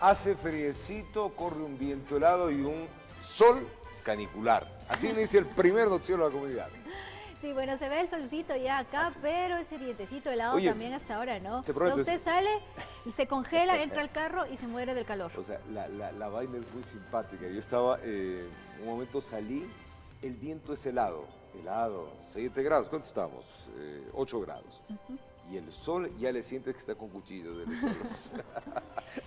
hace friecito, corre un viento helado y un sol canicular. Así inicia el primer noticiero de la comunidad. Sí, bueno, se ve el solcito ya acá, pero ese vientecito helado también hasta ahora, ¿no? usted sale y se congela, entra al carro y se muere del calor. O sea, la, vaina es muy simpática. Yo estaba, eh, un momento salí, el viento es helado, helado, 7 grados, ¿cuánto estamos? 8 eh, grados. Y el sol ya le sientes que está con cuchillo de los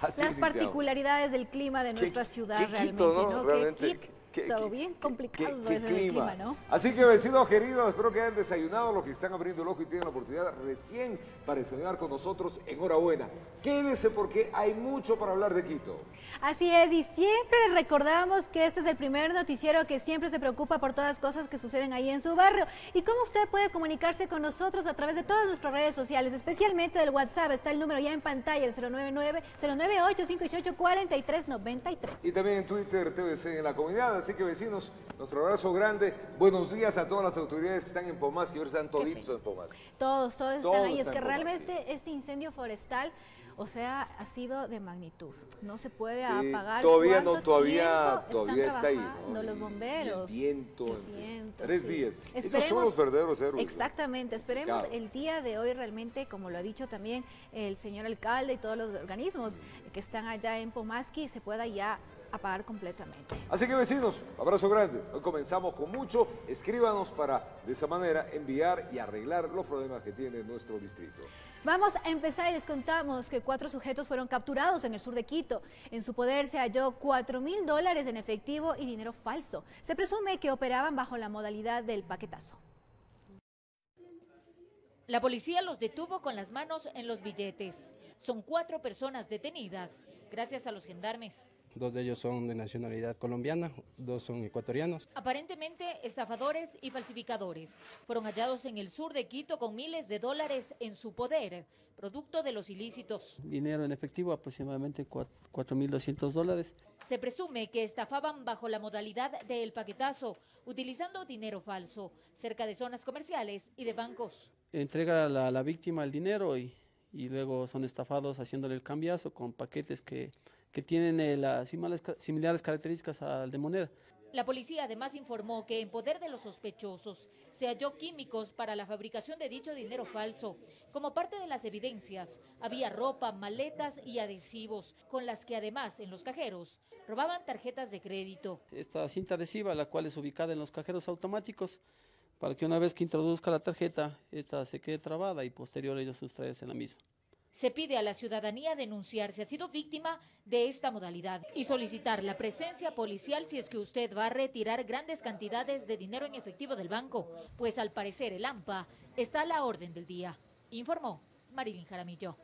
Las particularidades del clima de nuestra ciudad realmente, ¿no? Realmente, todo bien complicado qué, clima. ¿no? Así que vecinos queridos, espero que hayan desayunado, los que están abriendo el ojo y tienen la oportunidad recién para desayunar con nosotros, enhorabuena. Quédense porque hay mucho para hablar de Quito. Así es, y siempre recordamos que este es el primer noticiero que siempre se preocupa por todas las cosas que suceden ahí en su barrio. Y cómo usted puede comunicarse con nosotros a través de todas nuestras redes sociales, especialmente del WhatsApp, está el número ya en pantalla, el 099 098 58 43 93. Y también en Twitter, TVC en la comunidad Así que vecinos, nuestro abrazo grande. Buenos días a todas las autoridades que están en Pomás, que ahora están toditos en Pomás. Todos, todos, están ahí. es que realmente este incendio forestal, o sea, ha sido de magnitud. No se puede apagar. Todavía no, todavía, todavía está ahí. ¿no? los bomberos. El viento. tres días. Son los verdaderos héroes. Exactamente. Esperemos el día de hoy realmente, como lo ha dicho también el señor alcalde y todos los organismos que están allá en Pomaski, se pueda ya apagar completamente. Así que vecinos, abrazo grande. Hoy comenzamos con mucho. Escríbanos para de esa manera enviar y arreglar los problemas que tiene nuestro distrito. Vamos a empezar y les contamos que cuatro sujetos fueron capturados en el sur de Quito. En su poder se halló 4 mil dólares en efectivo y dinero falso. Se presume que operaban bajo la modalidad del paquetazo. La policía los detuvo con las manos en los billetes. Son cuatro personas detenidas gracias a los gendarmes. Dos de ellos son de nacionalidad colombiana, dos son ecuatorianos. Aparentemente, estafadores y falsificadores fueron hallados en el sur de Quito con miles de dólares en su poder, producto de los ilícitos. Dinero en efectivo, aproximadamente 4.200 dólares. Se presume que estafaban bajo la modalidad del paquetazo, utilizando dinero falso, cerca de zonas comerciales y de bancos. Entrega a la, la víctima el dinero y, y luego son estafados haciéndole el cambiazo con paquetes que que tienen eh, las similares características al de moneda. La policía además informó que en poder de los sospechosos se halló químicos para la fabricación de dicho dinero falso. Como parte de las evidencias, había ropa, maletas y adhesivos, con las que además en los cajeros robaban tarjetas de crédito. Esta cinta adhesiva, la cual es ubicada en los cajeros automáticos, para que una vez que introduzca la tarjeta, esta se quede trabada y posterior ellos sustraerse la misma se pide a la ciudadanía denunciar si ha sido víctima de esta modalidad y solicitar la presencia policial si es que usted va a retirar grandes cantidades de dinero en efectivo del banco, pues al parecer el AMPA está a la orden del día, informó Marilyn Jaramillo.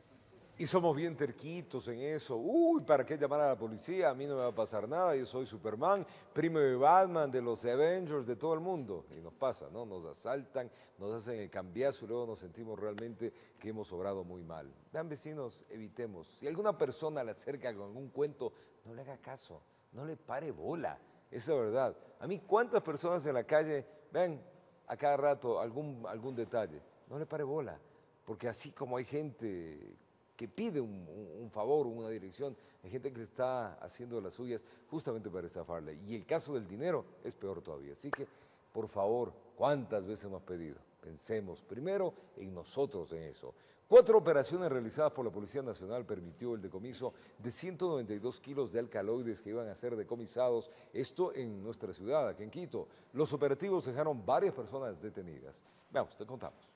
Y somos bien terquitos en eso. Uy, ¿para qué llamar a la policía? A mí no me va a pasar nada, yo soy Superman, primo de Batman, de los Avengers, de todo el mundo. Y nos pasa, ¿no? Nos asaltan, nos hacen el cambiazo y luego nos sentimos realmente que hemos obrado muy mal. Vean, vecinos, evitemos. Si alguna persona le acerca con algún cuento, no le haga caso, no le pare bola. Esa es la verdad. A mí, ¿cuántas personas en la calle ven a cada rato algún, algún detalle? No le pare bola. Porque así como hay gente que pide un, favor o una dirección. Hay gente que está haciendo las suyas justamente para estafarle. Y el caso del dinero es peor todavía. Así que, por favor, ¿cuántas veces hemos pedido? Pensemos primero en nosotros en eso. Cuatro operaciones realizadas por la Policía Nacional permitió el decomiso de 192 kilos de alcaloides que iban a ser decomisados, esto en nuestra ciudad, aquí en Quito. Los operativos dejaron varias personas detenidas. Veamos, te contamos.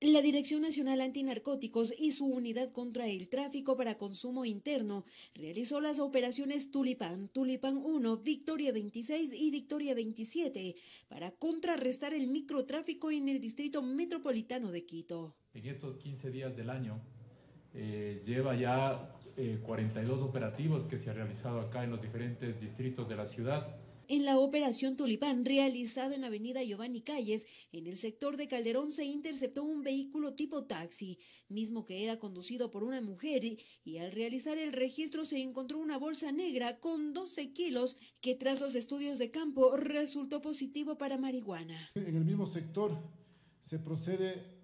La Dirección Nacional Antinarcóticos y su unidad contra el tráfico para consumo interno realizó las operaciones Tulipán, Tulipán 1, Victoria 26 y Victoria 27 para contrarrestar el microtráfico en el distrito metropolitano de Quito. En estos 15 días del año eh, lleva ya 42 eh, operativos que se han realizado acá en los diferentes distritos de la ciudad en la operación Tulipán, realizada en avenida Giovanni Calles, en el sector de Calderón se interceptó un vehículo tipo taxi, mismo que era conducido por una mujer, y al realizar el registro se encontró una bolsa negra con 12 kilos que tras los estudios de campo resultó positivo para marihuana. En el mismo sector se procede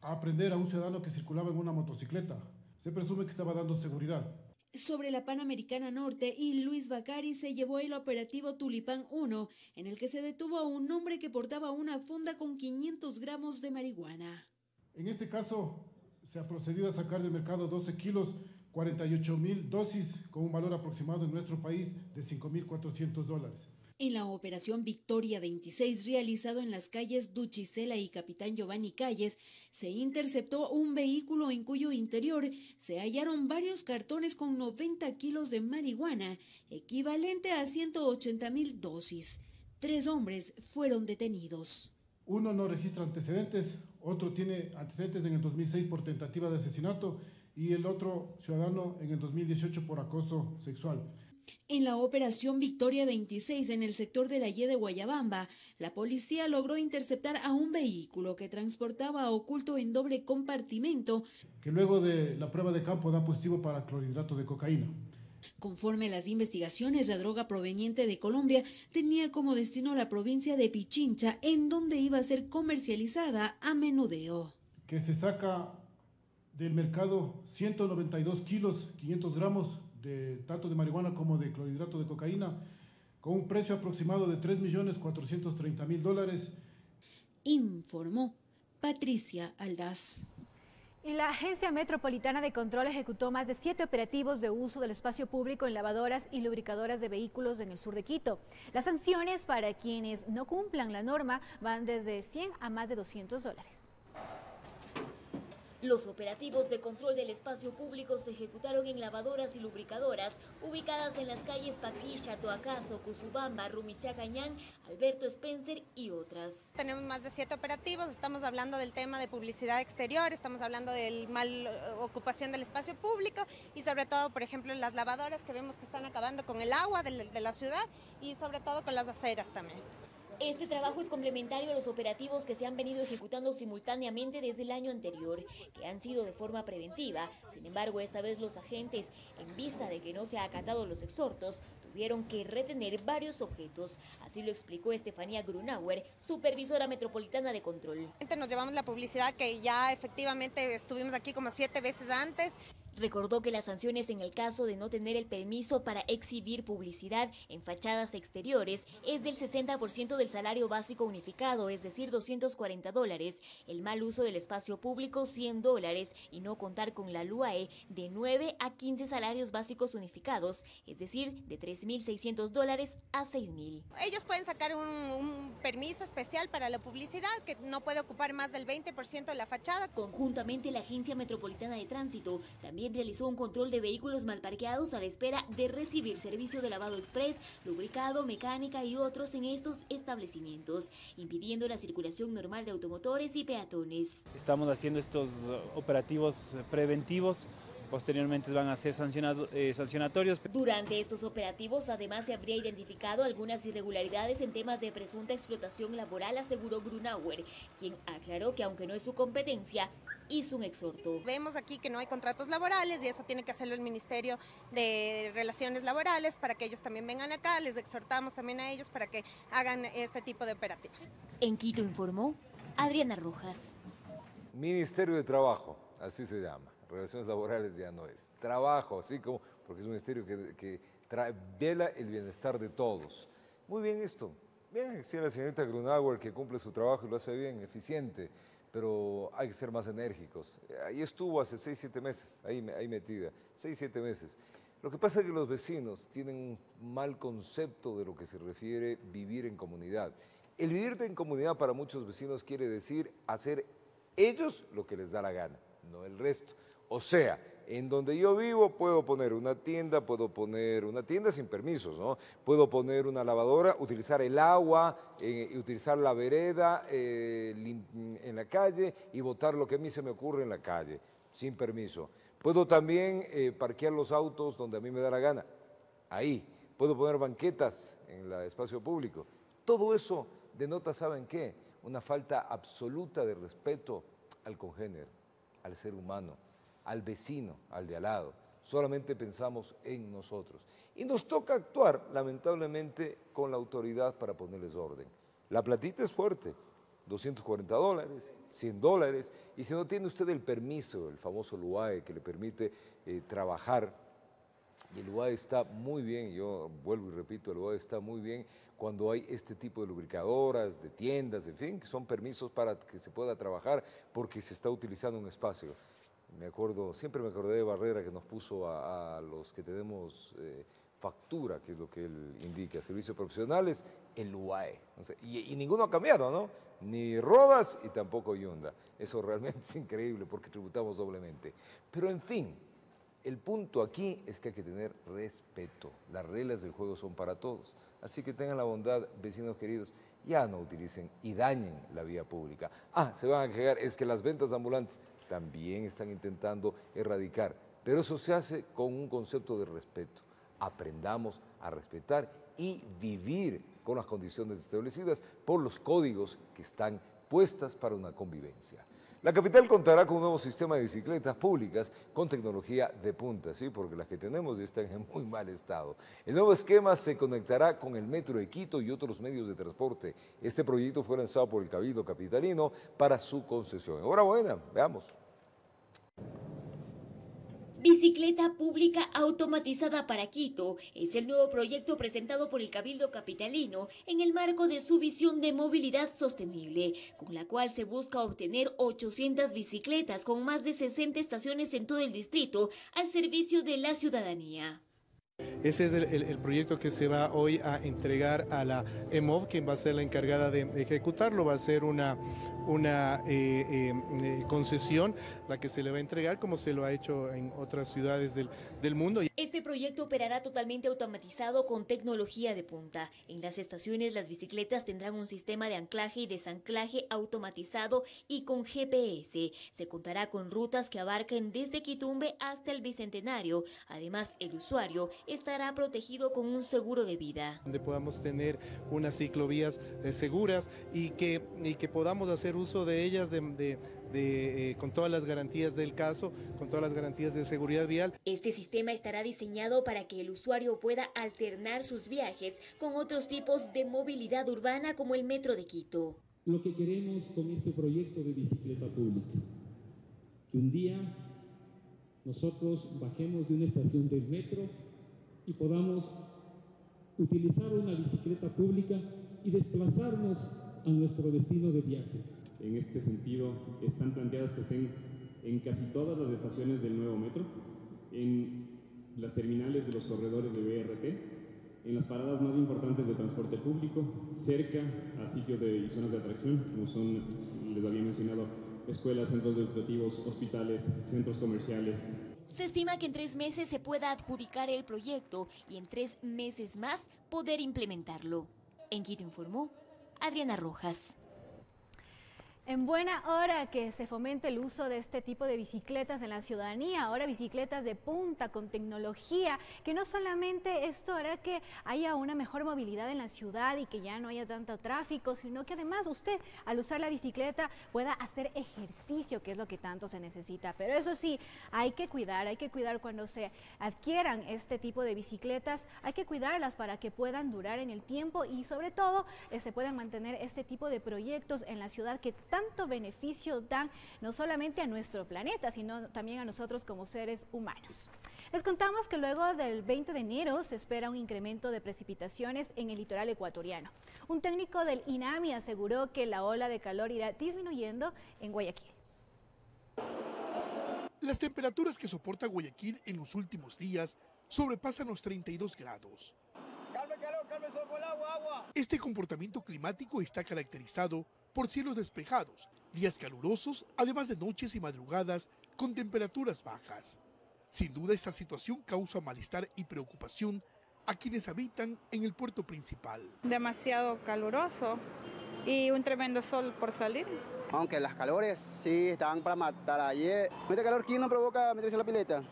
a aprender a un ciudadano que circulaba en una motocicleta. Se presume que estaba dando seguridad. Sobre la Panamericana Norte y Luis Bacari se llevó el operativo Tulipán 1, en el que se detuvo a un hombre que portaba una funda con 500 gramos de marihuana. En este caso, se ha procedido a sacar del mercado 12 kilos 48 mil dosis con un valor aproximado en nuestro país de 5.400 dólares. En la operación Victoria 26, realizado en las calles Duchicela y Capitán Giovanni Calles, se interceptó un vehículo en cuyo interior se hallaron varios cartones con 90 kilos de marihuana, equivalente a 180 mil dosis. Tres hombres fueron detenidos. Uno no registra antecedentes, otro tiene antecedentes en el 2006 por tentativa de asesinato y el otro ciudadano en el 2018 por acoso sexual. En la operación Victoria 26 en el sector de la Y de Guayabamba, la policía logró interceptar a un vehículo que transportaba oculto en doble compartimento. Que luego de la prueba de campo da positivo para clorhidrato de cocaína. Conforme a las investigaciones, la droga proveniente de Colombia tenía como destino la provincia de Pichincha, en donde iba a ser comercializada a menudeo. Que se saca del mercado 192 kilos, 500 gramos de tanto de marihuana como de clorhidrato de cocaína, con un precio aproximado de 3.430.000 dólares. Informó Patricia Aldaz. Y la Agencia Metropolitana de Control ejecutó más de siete operativos de uso del espacio público en lavadoras y lubricadoras de vehículos en el sur de Quito. Las sanciones para quienes no cumplan la norma van desde 100 a más de 200 dólares. Los operativos de control del espacio público se ejecutaron en lavadoras y lubricadoras ubicadas en las calles Paquilla, Toacaso, Cusubamba, Rumichacañán, Alberto Spencer y otras. Tenemos más de siete operativos, estamos hablando del tema de publicidad exterior, estamos hablando de mal eh, ocupación del espacio público y sobre todo, por ejemplo, las lavadoras que vemos que están acabando con el agua de la ciudad y sobre todo con las aceras también. Este trabajo es complementario a los operativos que se han venido ejecutando simultáneamente desde el año anterior, que han sido de forma preventiva. Sin embargo, esta vez los agentes, en vista de que no se ha acatado los exhortos, tuvieron que retener varios objetos. Así lo explicó Estefanía Grunauer, supervisora metropolitana de control. Nos llevamos la publicidad que ya efectivamente estuvimos aquí como siete veces antes. Recordó que las sanciones en el caso de no tener el permiso para exhibir publicidad en fachadas exteriores es del 60% del salario básico unificado, es decir, 240 dólares, el mal uso del espacio público 100 dólares y no contar con la LUAE de 9 a 15 salarios básicos unificados, es decir, de 3.600 dólares a 6.000. Ellos pueden sacar un, un permiso especial para la publicidad que no puede ocupar más del 20% de la fachada. Conjuntamente la Agencia Metropolitana de Tránsito también realizó un control de vehículos mal parqueados a la espera de recibir servicio de lavado express, lubricado, mecánica y otros en estos establecimientos, impidiendo la circulación normal de automotores y peatones. Estamos haciendo estos operativos preventivos posteriormente van a ser eh, sancionatorios. Durante estos operativos además se habría identificado algunas irregularidades en temas de presunta explotación laboral, aseguró Grunauer, quien aclaró que aunque no es su competencia, hizo un exhorto. Vemos aquí que no hay contratos laborales y eso tiene que hacerlo el Ministerio de Relaciones Laborales para que ellos también vengan acá. Les exhortamos también a ellos para que hagan este tipo de operativos. En Quito informó Adriana Rojas. Ministerio de Trabajo, así se llama. Relaciones laborales ya no es. Trabajo, así como, porque es un ministerio que, que vela el bienestar de todos. Muy bien esto. Bien, decía la señorita Grunauer que cumple su trabajo y lo hace bien, eficiente pero hay que ser más enérgicos. Ahí estuvo hace seis, siete meses, ahí, ahí metida, seis, siete meses. Lo que pasa es que los vecinos tienen un mal concepto de lo que se refiere vivir en comunidad. El vivir en comunidad para muchos vecinos quiere decir hacer ellos lo que les da la gana, no el resto. O sea, en donde yo vivo puedo poner una tienda, puedo poner una tienda sin permisos, ¿no? Puedo poner una lavadora, utilizar el agua, eh, utilizar la vereda eh, en la calle y botar lo que a mí se me ocurre en la calle, sin permiso. Puedo también eh, parquear los autos donde a mí me da la gana, ahí. Puedo poner banquetas en el espacio público. Todo eso denota, ¿saben qué? Una falta absoluta de respeto al congénero, al ser humano al vecino, al de al lado. Solamente pensamos en nosotros. Y nos toca actuar, lamentablemente, con la autoridad para ponerles orden. La platita es fuerte, 240 dólares, 100 dólares, y si no tiene usted el permiso, el famoso LUAE que le permite eh, trabajar Y el UAE está muy bien, yo vuelvo y repito, el UAE está muy bien cuando hay este tipo de lubricadoras, de tiendas, en fin, que son permisos para que se pueda trabajar porque se está utilizando un espacio. Me acuerdo, siempre me acordé de Barrera que nos puso a, los que tenemos eh, factura, que es lo que él indica, servicios profesionales, el UAE. y, y, ninguno ha cambiado, ¿no? Ni Rodas y tampoco Yunda. Eso realmente es increíble porque tributamos doblemente. Pero en fin, el punto aquí es que hay que tener respeto. Las reglas del juego son para todos. Así que tengan la bondad, vecinos queridos, ya no utilicen y dañen la vía pública. Ah, se van a quejar, es que las ventas ambulantes también están intentando erradicar, pero eso se hace con un concepto de respeto. Aprendamos a respetar y vivir con las condiciones establecidas por los códigos que están puestas para una convivencia. La capital contará con un nuevo sistema de bicicletas públicas con tecnología de punta, ¿sí? porque las que tenemos ya están en muy mal estado. El nuevo esquema se conectará con el Metro de Quito y otros medios de transporte. Este proyecto fue lanzado por el Cabildo Capitalino para su concesión. Enhorabuena, veamos. Bicicleta Pública Automatizada para Quito es el nuevo proyecto presentado por el Cabildo Capitalino en el marco de su visión de movilidad sostenible, con la cual se busca obtener 800 bicicletas con más de 60 estaciones en todo el distrito al servicio de la ciudadanía. Ese es el, proyecto que se va hoy a entregar a la EMOV, quien va a ser la encargada de ejecutarlo. Va a ser una, una eh, eh, eh, concesión la que se le va a entregar como se lo ha hecho en otras ciudades del, del mundo. Este proyecto operará totalmente automatizado con tecnología de punta. En las estaciones las bicicletas tendrán un sistema de anclaje y desanclaje automatizado y con GPS. Se contará con rutas que abarquen desde Quitumbe hasta el Bicentenario. Además, el usuario estará protegido con un seguro de vida. Donde podamos tener unas ciclovías seguras y que, y que podamos hacer uso de ellas de, eh, con todas las garantías del caso, con todas las garantías de seguridad vial. Este sistema estará diseñado para que el usuario pueda alternar sus viajes con otros tipos de movilidad urbana como el metro de Quito. Lo que queremos con este proyecto de bicicleta pública, que un día nosotros bajemos de una estación del metro y podamos utilizar una bicicleta pública y desplazarnos a nuestro destino de viaje en este sentido están planteadas que estén en casi todas las estaciones del nuevo metro, en las terminales de los corredores de BRT, en las paradas más importantes de transporte público, cerca a sitios de, y zonas de atracción, como son, les había mencionado, escuelas, centros educativos, hospitales, centros comerciales. Se estima que en tres meses se pueda adjudicar el proyecto y en tres meses más poder implementarlo. En Quito informó Adriana Rojas. En buena hora que se fomente el uso de este tipo de bicicletas en la ciudadanía, ahora bicicletas de punta con tecnología, que no solamente esto hará que haya una mejor movilidad en la ciudad y que ya no haya tanto tráfico, sino que además usted al usar la bicicleta pueda hacer ejercicio, que es lo que tanto se necesita. Pero eso sí, hay que cuidar, hay que cuidar cuando se adquieran este tipo de bicicletas, hay que cuidarlas para que puedan durar en el tiempo y sobre todo eh, se puedan mantener este tipo de proyectos en la ciudad que tanto beneficio dan no solamente a nuestro planeta, sino también a nosotros como seres humanos. Les contamos que luego del 20 de enero se espera un incremento de precipitaciones en el litoral ecuatoriano. Un técnico del INAMI aseguró que la ola de calor irá disminuyendo en Guayaquil. Las temperaturas que soporta Guayaquil en los últimos días sobrepasan los 32 grados. Este comportamiento climático está caracterizado por cielos despejados, días calurosos, además de noches y madrugadas con temperaturas bajas. Sin duda esta situación causa malestar y preocupación a quienes habitan en el puerto principal. Demasiado caluroso y un tremendo sol por salir. Aunque las calores sí estaban para matar ayer. ¿Mete calor quién no provoca meterse en la pileta?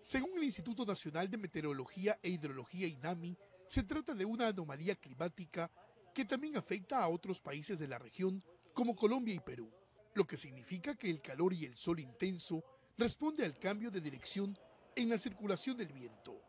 Según el Instituto Nacional de Meteorología e Hidrología INAMI, se trata de una anomalía climática que también afecta a otros países de la región como Colombia y Perú, lo que significa que el calor y el sol intenso responde al cambio de dirección en la circulación del viento.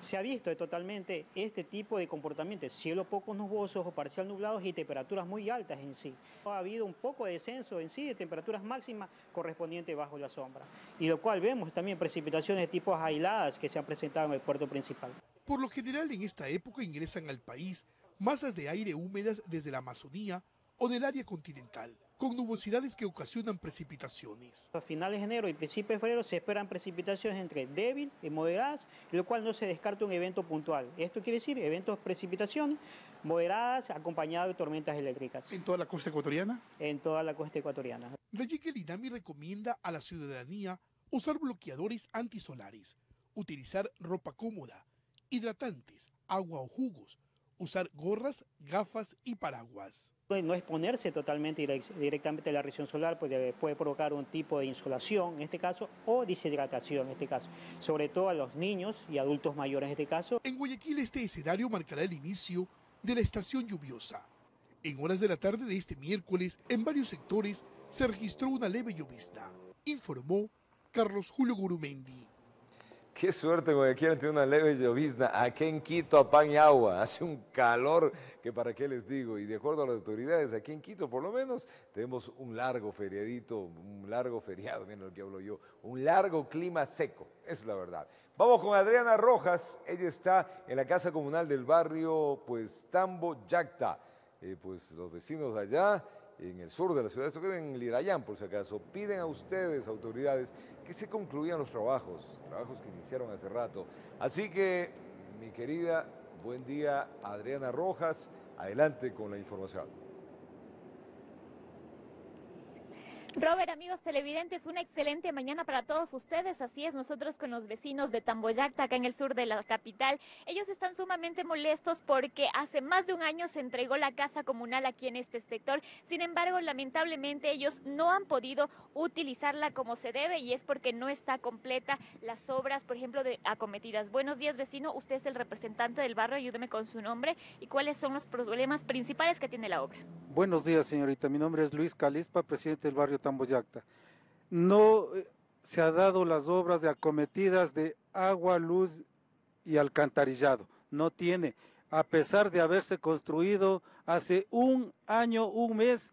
Se ha visto totalmente este tipo de comportamiento, cielo poco nubosos o parcial nublados y temperaturas muy altas en sí. Ha habido un poco de descenso en sí de temperaturas máximas correspondientes bajo la sombra, y lo cual vemos también precipitaciones de tipo aisladas que se han presentado en el puerto principal. Por lo general en esta época ingresan al país masas de aire húmedas desde la Amazonía o del área continental, con nubosidades que ocasionan precipitaciones. A finales de enero y principios de febrero se esperan precipitaciones entre débil y moderadas, lo cual no se descarta un evento puntual. Esto quiere decir eventos precipitaciones moderadas acompañadas de tormentas eléctricas. ¿En toda la costa ecuatoriana? En toda la costa ecuatoriana. De allí que el INAMI recomienda a la ciudadanía usar bloqueadores antisolares, utilizar ropa cómoda, hidratantes, agua o jugos, usar gorras, gafas y paraguas. No exponerse totalmente directamente a la radiación solar puede, puede provocar un tipo de insolación en este caso o deshidratación en este caso, sobre todo a los niños y adultos mayores en este caso. En Guayaquil este escenario marcará el inicio de la estación lluviosa. En horas de la tarde de este miércoles, en varios sectores se registró una leve llovizna, informó Carlos Julio Gurumendi. Qué suerte, Guayaquil tiene una leve llovizna. Aquí en Quito, a pan y agua. Hace un calor que para qué les digo. Y de acuerdo a las autoridades, aquí en Quito por lo menos tenemos un largo feriadito, un largo feriado, miren lo que hablo yo, un largo clima seco. Es la verdad. Vamos con Adriana Rojas. Ella está en la casa comunal del barrio, pues, Tambo Yacta. Eh, pues los vecinos allá en el sur de la ciudad, esto queda en Lirayán por si acaso, piden a ustedes, autoridades, que se concluyan los trabajos, trabajos que iniciaron hace rato. Así que, mi querida, buen día, Adriana Rojas, adelante con la información. Robert, amigos televidentes, una excelente mañana para todos ustedes. Así es, nosotros con los vecinos de Tamboyacta, acá en el sur de la capital. Ellos están sumamente molestos porque hace más de un año se entregó la casa comunal aquí en este sector. Sin embargo, lamentablemente ellos no han podido utilizarla como se debe y es porque no está completa las obras, por ejemplo, de acometidas. Buenos días, vecino. Usted es el representante del barrio. Ayúdeme con su nombre y cuáles son los problemas principales que tiene la obra. Buenos días, señorita. Mi nombre es Luis Calispa, presidente del barrio Tamboyacta. No eh, se ha dado las obras de acometidas de agua, luz y alcantarillado. No tiene, a pesar de haberse construido hace un año, un mes,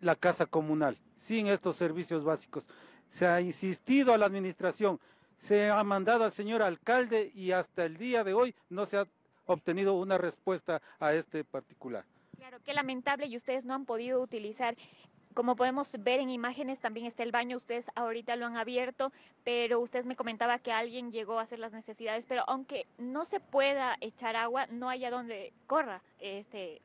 la casa comunal, sin estos servicios básicos. Se ha insistido a la administración, se ha mandado al señor alcalde y hasta el día de hoy no se ha obtenido una respuesta a este particular. Claro, qué lamentable y ustedes no han podido utilizar como podemos ver en imágenes, también está el baño, ustedes ahorita lo han abierto, pero usted me comentaba que alguien llegó a hacer las necesidades, pero aunque no se pueda echar agua, no haya donde corra este...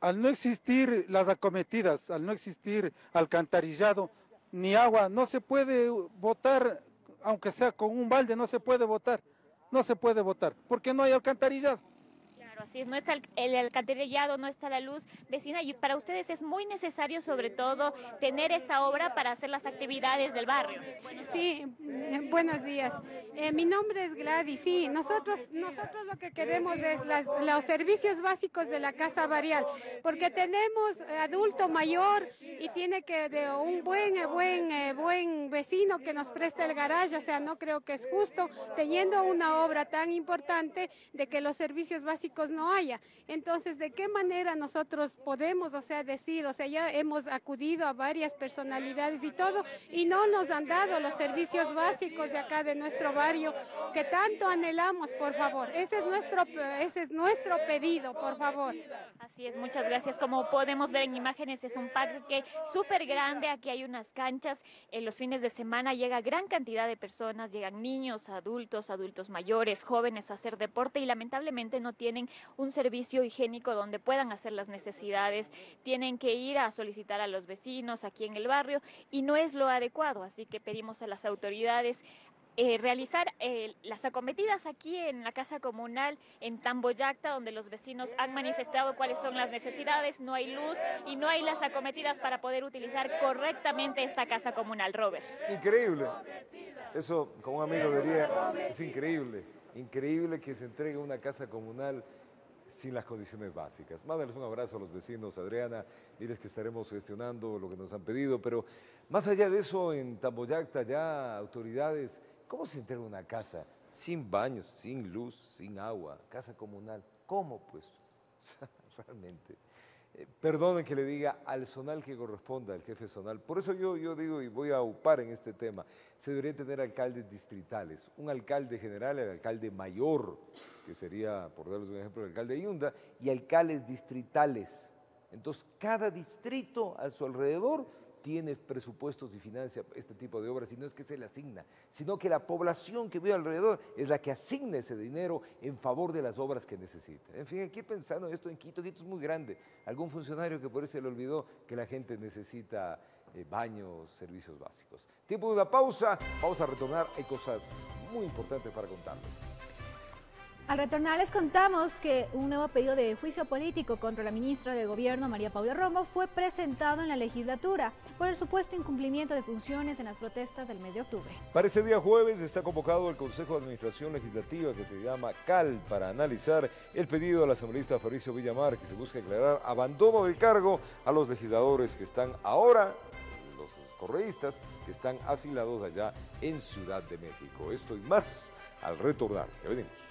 Al no existir las acometidas, al no existir alcantarillado ni agua, no se puede votar, aunque sea con un balde, no se puede votar, no se puede votar, porque no hay alcantarillado así es, no está el, alcantarillado, no está la luz vecina y para ustedes es muy necesario sobre todo tener esta obra para hacer las actividades del barrio. Sí, eh, buenos días. Eh, mi nombre es Gladys, sí, nosotros, nosotros lo que queremos es los servicios básicos de la casa varial, porque tenemos adulto mayor y tiene que de un buen, buen, buen vecino que nos preste el garaje, o sea, no creo que es justo teniendo una obra tan importante de que los servicios básicos no haya. Entonces, ¿de qué manera nosotros podemos, o sea, decir, o sea, ya hemos acudido a varias personalidades y todo, y no nos han dado los servicios básicos de acá de nuestro barrio que tanto anhelamos, por favor. Ese es nuestro, ese es nuestro pedido, por favor. Así es, muchas gracias. Como podemos ver en imágenes, es un parque súper grande, aquí hay unas canchas, en los fines de semana llega gran cantidad de personas, llegan niños, adultos, adultos mayores, jóvenes a hacer deporte y lamentablemente no tienen un servicio higiénico donde puedan hacer las necesidades, tienen que ir a solicitar a los vecinos aquí en el barrio y no es lo adecuado, así que pedimos a las autoridades eh, realizar eh, las acometidas aquí en la casa comunal en Tamboyacta, donde los vecinos han manifestado cuáles son las necesidades, no hay luz y no hay las acometidas para poder utilizar correctamente esta casa comunal, Robert. Increíble. Eso, como un amigo diría, es increíble. Increíble que se entregue una casa comunal sin las condiciones básicas. Mándales un abrazo a los vecinos, Adriana, diles que estaremos gestionando lo que nos han pedido, pero más allá de eso, en Tamboyacta ya autoridades ¿Cómo se entrega una casa sin baños, sin luz, sin agua, casa comunal? ¿Cómo pues? realmente. Eh, perdonen que le diga al zonal que corresponda, al jefe zonal. Por eso yo, yo digo y voy a upar en este tema, se debería tener alcaldes distritales, un alcalde general, el alcalde mayor, que sería, por darles un ejemplo, el alcalde de Yunda, y alcaldes distritales. Entonces, cada distrito a su alrededor tiene presupuestos y financia este tipo de obras y no es que se le asigna, sino que la población que vive alrededor es la que asigna ese dinero en favor de las obras que necesita. En fin, aquí pensando esto en Quito, Quito es muy grande. Algún funcionario que por eso le olvidó que la gente necesita eh, baños, servicios básicos. Tiempo de una pausa, vamos a retornar, hay cosas muy importantes para contarles. Al retornar les contamos que un nuevo pedido de juicio político contra la ministra de Gobierno, María Paula Romo, fue presentado en la legislatura por el supuesto incumplimiento de funciones en las protestas del mes de octubre. Para este día jueves está convocado el Consejo de Administración Legislativa que se llama CAL para analizar el pedido del asambleísta Fabricio Villamar que se busca declarar abandono del cargo a los legisladores que están ahora los correístas que están asilados allá en Ciudad de México. Esto y más al retornar. Ya venimos.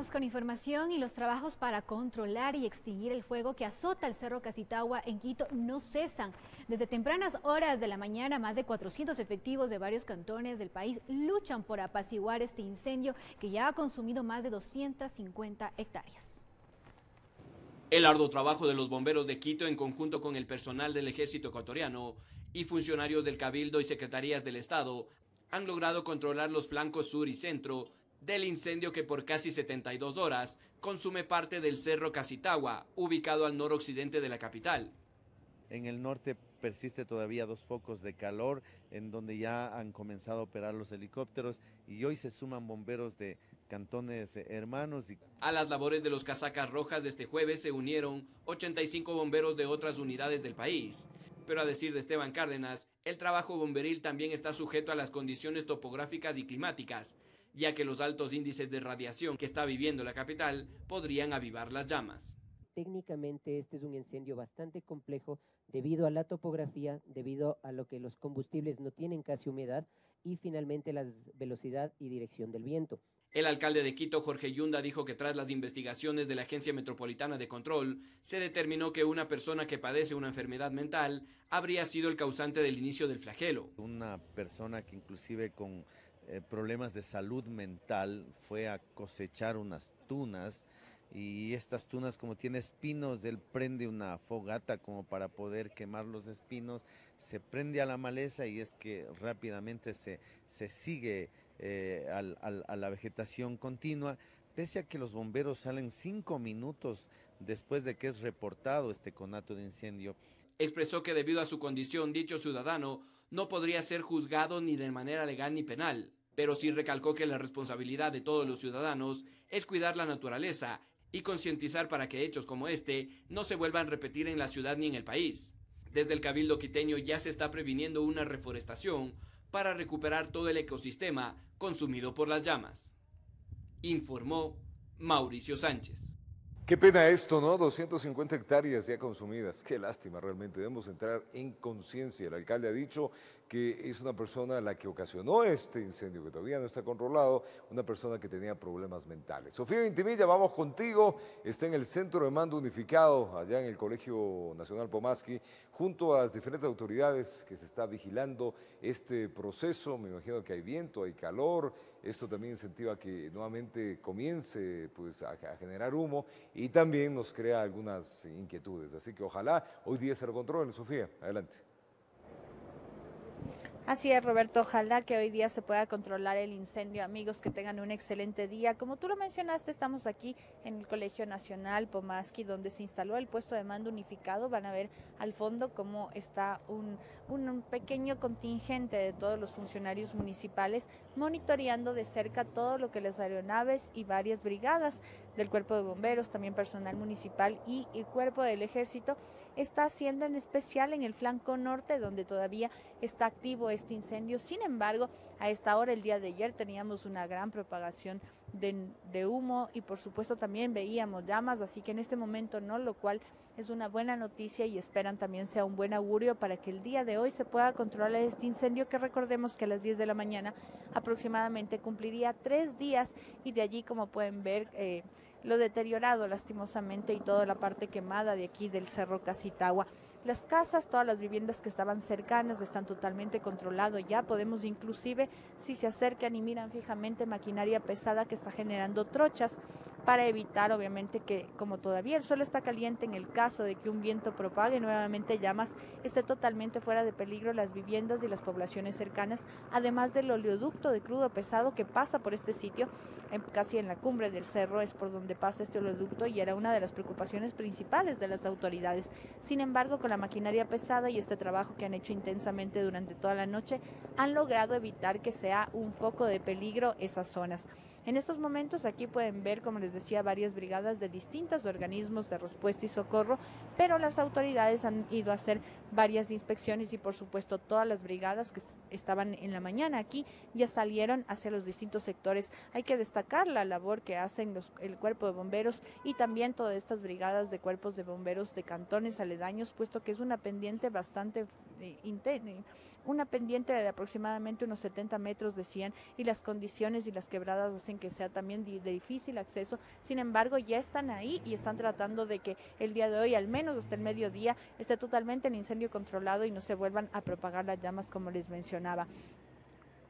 Continuamos con información y los trabajos para controlar y extinguir el fuego que azota el Cerro Casitagua en Quito no cesan. Desde tempranas horas de la mañana, más de 400 efectivos de varios cantones del país luchan por apaciguar este incendio que ya ha consumido más de 250 hectáreas. El arduo trabajo de los bomberos de Quito en conjunto con el personal del ejército ecuatoriano y funcionarios del Cabildo y Secretarías del Estado han logrado controlar los flancos sur y centro del incendio que por casi 72 horas consume parte del Cerro Casitagua, ubicado al noroccidente de la capital. En el norte persiste todavía dos focos de calor, en donde ya han comenzado a operar los helicópteros y hoy se suman bomberos de cantones hermanos. Y... A las labores de los casacas rojas de este jueves se unieron 85 bomberos de otras unidades del país. Pero a decir de Esteban Cárdenas, el trabajo bomberil también está sujeto a las condiciones topográficas y climáticas, ya que los altos índices de radiación que está viviendo la capital podrían avivar las llamas. Técnicamente este es un incendio bastante complejo debido a la topografía, debido a lo que los combustibles no tienen casi humedad y finalmente la velocidad y dirección del viento. El alcalde de Quito, Jorge Yunda, dijo que tras las investigaciones de la Agencia Metropolitana de Control, se determinó que una persona que padece una enfermedad mental habría sido el causante del inicio del flagelo. Una persona que inclusive con eh, problemas de salud mental fue a cosechar unas tunas y estas tunas como tiene espinos, él prende una fogata como para poder quemar los espinos, se prende a la maleza y es que rápidamente se, se sigue eh, a la vegetación continua, pese a que los bomberos salen cinco minutos después de que es reportado este conato de incendio. Expresó que debido a su condición dicho ciudadano no podría ser juzgado ni de manera legal ni penal pero sí recalcó que la responsabilidad de todos los ciudadanos es cuidar la naturaleza y concientizar para que hechos como este no se vuelvan a repetir en la ciudad ni en el país. Desde el Cabildo Quiteño ya se está previniendo una reforestación para recuperar todo el ecosistema consumido por las llamas. Informó Mauricio Sánchez. Qué pena esto, ¿no? 250 hectáreas ya consumidas. Qué lástima realmente. Debemos entrar en conciencia. El alcalde ha dicho que es una persona la que ocasionó este incendio, que todavía no está controlado, una persona que tenía problemas mentales. Sofía Vintimilla, vamos contigo. Está en el Centro de Mando Unificado, allá en el Colegio Nacional Pomaski, junto a las diferentes autoridades que se está vigilando este proceso. Me imagino que hay viento, hay calor. Esto también incentiva que nuevamente comience pues, a, generar humo y también nos crea algunas inquietudes. Así que ojalá hoy día se lo controle. Sofía, adelante. Así es, Roberto. Ojalá que hoy día se pueda controlar el incendio. Amigos, que tengan un excelente día. Como tú lo mencionaste, estamos aquí en el Colegio Nacional Pomaski, donde se instaló el puesto de mando unificado. Van a ver al fondo cómo está un, un pequeño contingente de todos los funcionarios municipales monitoreando de cerca todo lo que las aeronaves y varias brigadas del Cuerpo de Bomberos, también personal municipal y el Cuerpo del Ejército está haciendo en especial en el flanco norte, donde todavía está activo este incendio. Sin embargo, a esta hora, el día de ayer, teníamos una gran propagación de, de humo y por supuesto también veíamos llamas, así que en este momento no, lo cual es una buena noticia y esperan también sea un buen augurio para que el día de hoy se pueda controlar este incendio que recordemos que a las 10 de la mañana aproximadamente cumpliría tres días y de allí como pueden ver eh, lo deteriorado lastimosamente y toda la parte quemada de aquí del Cerro Casitagua. Las casas, todas las viviendas que estaban cercanas están totalmente controladas ya. Podemos inclusive, si se acercan y miran fijamente maquinaria pesada que está generando trochas para evitar obviamente que como todavía el suelo está caliente en el caso de que un viento propague nuevamente llamas, esté totalmente fuera de peligro las viviendas y las poblaciones cercanas, además del oleoducto de crudo pesado que pasa por este sitio, casi en la cumbre del cerro es por donde pasa este oleoducto y era una de las preocupaciones principales de las autoridades. Sin embargo, con la maquinaria pesada y este trabajo que han hecho intensamente durante toda la noche, han logrado evitar que sea un foco de peligro esas zonas. En estos momentos aquí pueden ver, como les decía, varias brigadas de distintos organismos de respuesta y socorro, pero las autoridades han ido a hacer varias inspecciones y por supuesto todas las brigadas que estaban en la mañana aquí ya salieron hacia los distintos sectores. Hay que destacar la labor que hacen los, el cuerpo de bomberos y también todas estas brigadas de cuerpos de bomberos de cantones aledaños, puesto que es una pendiente bastante eh, intensa una pendiente de aproximadamente unos 70 metros de 100 y las condiciones y las quebradas hacen que sea también de, difícil acceso. Sin embargo, ya están ahí y están tratando de que el día de hoy, al menos hasta el mediodía, esté totalmente el incendio controlado y no se vuelvan a propagar las llamas como les mencionaba.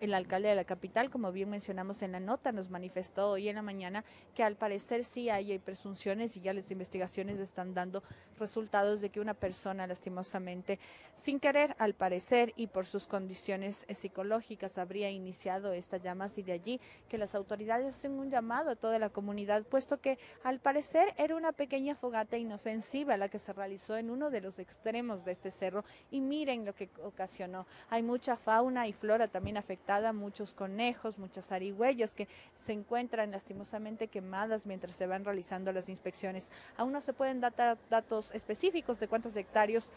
El alcalde de la capital, como bien mencionamos en la nota, nos manifestó hoy en la mañana que al parecer sí hay, presunciones y ya las investigaciones están dando resultados de que una persona lastimosamente, sin querer al parecer y por sus condiciones psicológicas, habría iniciado estas llamas y de allí que las autoridades hacen un llamado a toda la comunidad, puesto que al parecer era una pequeña fogata inofensiva la que se realizó en uno de los extremos de este cerro y miren lo que ocasionó. Hay mucha fauna y flora también afectada muchos conejos, muchas arigüeyas que se encuentran lastimosamente quemadas mientras se van realizando las inspecciones. Aún no se pueden dar datos específicos de cuántos hectáreos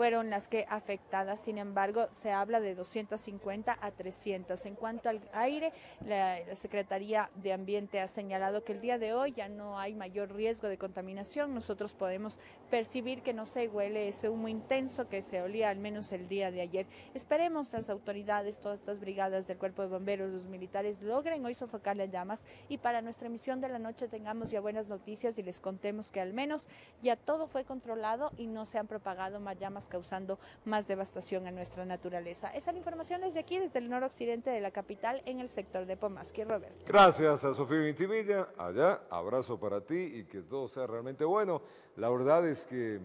fueron las que afectadas. Sin embargo, se habla de 250 a 300. En cuanto al aire, la, Secretaría de Ambiente ha señalado que el día de hoy ya no hay mayor riesgo de contaminación. Nosotros podemos percibir que no se huele ese humo intenso que se olía al menos el día de ayer. Esperemos las autoridades, todas estas brigadas del Cuerpo de Bomberos, los militares, logren hoy sofocar las llamas y para nuestra emisión de la noche tengamos ya buenas noticias y les contemos que al menos ya todo fue controlado y no se han propagado más llamas causando más devastación a nuestra naturaleza. Esa es la información desde aquí, desde el noroccidente de la capital, en el sector de Pomasqui. Robert. Gracias a Sofía Vintimilla. Allá, abrazo para ti y que todo sea realmente bueno. La verdad es que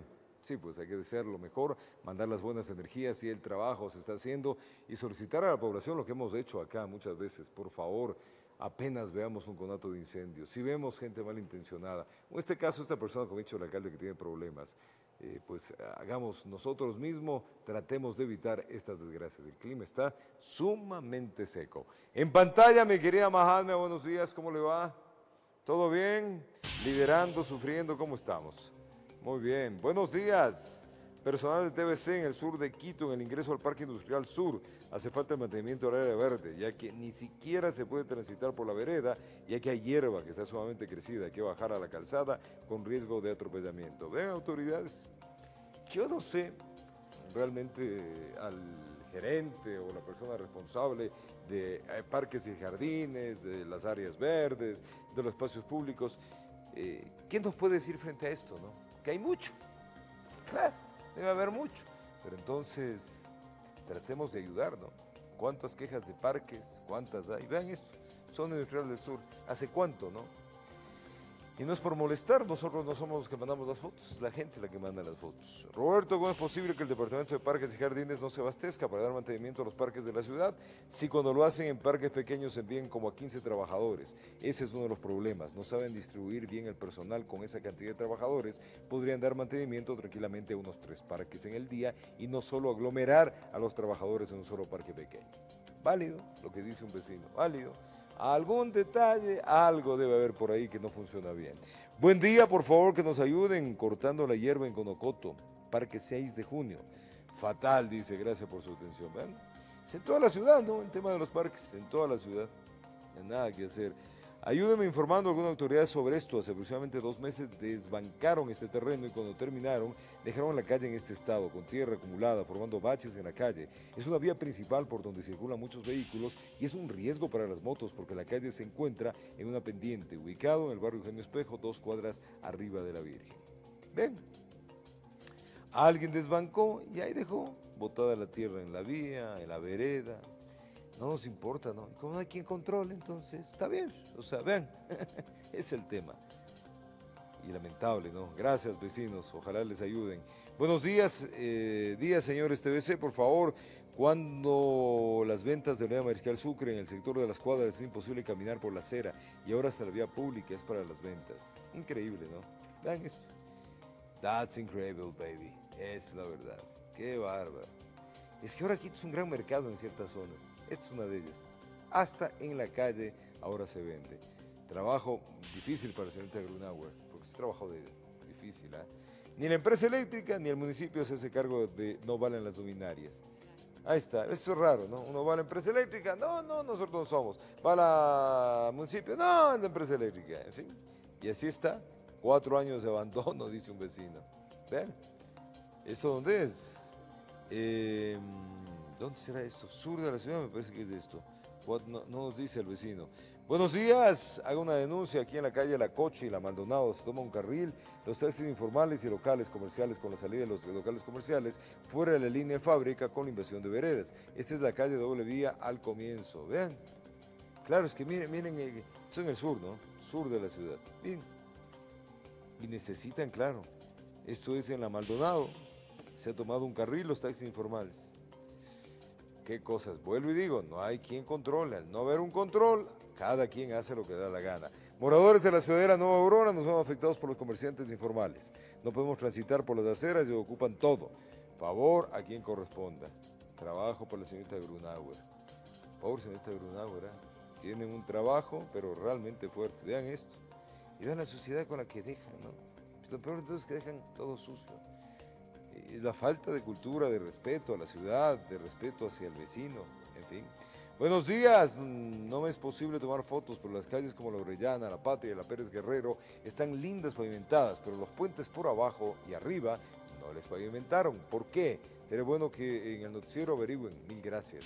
sí, pues hay que desear lo mejor, mandar las buenas energías y el trabajo se está haciendo y solicitar a la población lo que hemos hecho acá muchas veces, por favor, apenas veamos un conato de incendio, si vemos gente malintencionada, en este caso esta persona, como ha dicho el alcalde, que tiene problemas, eh, pues hagamos nosotros mismos, tratemos de evitar estas desgracias. El clima está sumamente seco. En pantalla, mi querida Mahatma, buenos días, ¿cómo le va? ¿Todo bien? Liderando, sufriendo, ¿cómo estamos? Muy bien, buenos días. Personal de TBC en el sur de Quito, en el ingreso al Parque Industrial Sur, hace falta el mantenimiento del área verde, ya que ni siquiera se puede transitar por la vereda, ya que hay hierba que está sumamente crecida, hay que bajar a la calzada con riesgo de atropellamiento. Ven, autoridades, yo no sé realmente al gerente o la persona responsable de eh, parques y jardines, de las áreas verdes, de los espacios públicos, eh, ¿qué nos puede decir frente a esto? No? Que hay mucho. Claro debe haber mucho. Pero entonces, tratemos de ayudar, ¿no? ¿Cuántas quejas de parques? ¿Cuántas hay? Vean esto, zona industrial del sur. ¿Hace cuánto, no? Y no es por molestar, nosotros no somos los que mandamos las fotos, es la gente la que manda las fotos. Roberto, ¿cómo es posible que el Departamento de Parques y Jardines no se abastezca para dar mantenimiento a los parques de la ciudad? Si cuando lo hacen en parques pequeños envían como a 15 trabajadores. Ese es uno de los problemas, no saben distribuir bien el personal con esa cantidad de trabajadores. Podrían dar mantenimiento tranquilamente a unos tres parques en el día y no solo aglomerar a los trabajadores en un solo parque pequeño. Válido, lo que dice un vecino, válido algún detalle, algo debe haber por ahí que no funciona bien. Buen día, por favor, que nos ayuden cortando la hierba en Conocoto, Parque 6 de junio. Fatal, dice, gracias por su atención. Es en toda la ciudad, ¿no? El tema de los parques, en toda la ciudad. Nada que hacer. Ayúdenme informando a alguna autoridad sobre esto. Hace aproximadamente dos meses desbancaron este terreno y cuando terminaron dejaron la calle en este estado, con tierra acumulada, formando baches en la calle. Es una vía principal por donde circulan muchos vehículos y es un riesgo para las motos porque la calle se encuentra en una pendiente, ubicado en el barrio Eugenio Espejo, dos cuadras arriba de la Virgen. Ven, alguien desbancó y ahí dejó botada la tierra en la vía, en la vereda, no nos importa, ¿no? Como no hay quien controle, entonces está bien. O sea, vean, es el tema. Y lamentable, ¿no? Gracias, vecinos. Ojalá les ayuden. Buenos días, eh, días, señores TVC, por favor. Cuando las ventas de Unidad Mariscal Sucre en el sector de las cuadras es imposible caminar por la acera y ahora hasta la vía pública es para las ventas. Increíble, ¿no? Vean esto. That's incredible, baby. Es la verdad. Qué bárbaro. Es que ahora aquí es un gran mercado en ciertas zonas. Esta es una de ellas. Hasta en la calle ahora se vende. Trabajo difícil para la señorita Grunauer, porque es trabajo de, difícil. ¿ah? Ni la empresa eléctrica ni el municipio se hace cargo de no valen las luminarias. Ahí está, eso es raro, ¿no? Uno va a la empresa eléctrica, no, no, nosotros no somos. Va al municipio, no, la empresa eléctrica, en fin. Y así está, cuatro años de abandono, dice un vecino. ¿Ven? ¿Eso dónde es? Eh, ¿Dónde será esto? Sur de la ciudad me parece que es esto. No, nos dice el vecino. Buenos días, hago una denuncia aquí en la calle La Coche y La Maldonado. Se toma un carril, los taxis informales y locales comerciales con la salida de los locales comerciales fuera de la línea de fábrica con la inversión de veredas. Esta es la calle doble vía al comienzo. Vean. Claro, es que miren, miren, eh, esto en el sur, ¿no? Sur de la ciudad. Bien. Y necesitan, claro. Esto es en La Maldonado. Se ha tomado un carril los taxis informales qué cosas. Vuelvo y digo, no hay quien controle. Al no haber un control, cada quien hace lo que da la gana. Moradores de la ciudad de la Nueva Aurora nos vemos afectados por los comerciantes informales. No podemos transitar por las aceras y ocupan todo. Favor a quien corresponda. Trabajo por la señorita Grunauer. Pobre señorita Grunauer, ¿eh? tienen un trabajo, pero realmente fuerte. Vean esto. Y vean la sociedad con la que dejan, ¿no? Pues lo peor de todo es que dejan todo sucio la falta de cultura, de respeto a la ciudad, de respeto hacia el vecino, en fin. Buenos días, no me es posible tomar fotos, pero las calles como la Orellana, la Patria la Pérez Guerrero están lindas pavimentadas, pero los puentes por abajo y arriba no les pavimentaron. ¿Por qué? Sería bueno que en el noticiero averigüen. Mil gracias.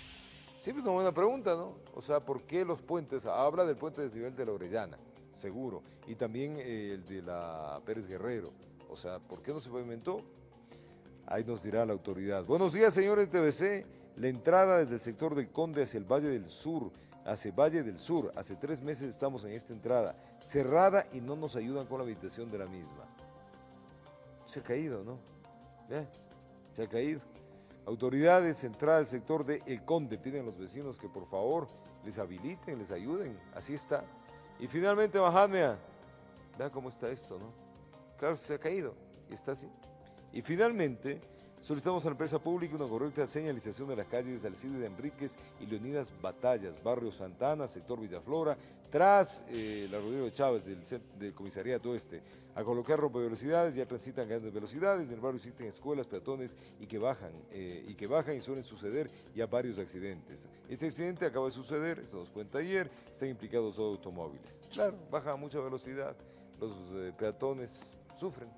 Siempre es una buena pregunta, ¿no? O sea, ¿por qué los puentes? Habla del puente desnivel de la Orellana, seguro, y también eh, el de la Pérez Guerrero. O sea, ¿por qué no se pavimentó? Ahí nos dirá la autoridad. Buenos días, señores TVC. La entrada desde el sector del Conde hacia el Valle del Sur, hacia Valle del Sur. Hace tres meses estamos en esta entrada, cerrada y no nos ayudan con la habitación de la misma. Se ha caído, ¿no? Se ha caído. Autoridades, entrada del sector de El Conde, piden a los vecinos que por favor les habiliten, les ayuden. Así está. Y finalmente, Mahadmea, vea cómo está esto, ¿no? Claro, se ha caído y está así. Y finalmente, solicitamos a la empresa pública una correcta señalización de las calles Alcide de Enríquez y Leonidas Batallas, barrio Santana, sector Villaflora, tras eh, la Rodrigo de Chávez del, del, comisariato este. A colocar velocidades, ya transitan grandes velocidades, en el barrio existen escuelas, peatones y que bajan, eh, y que bajan y suelen suceder ya varios accidentes. Este accidente acaba de suceder, esto nos cuenta ayer, están implicados dos automóviles. Claro, baja a mucha velocidad, los eh, peatones sufren.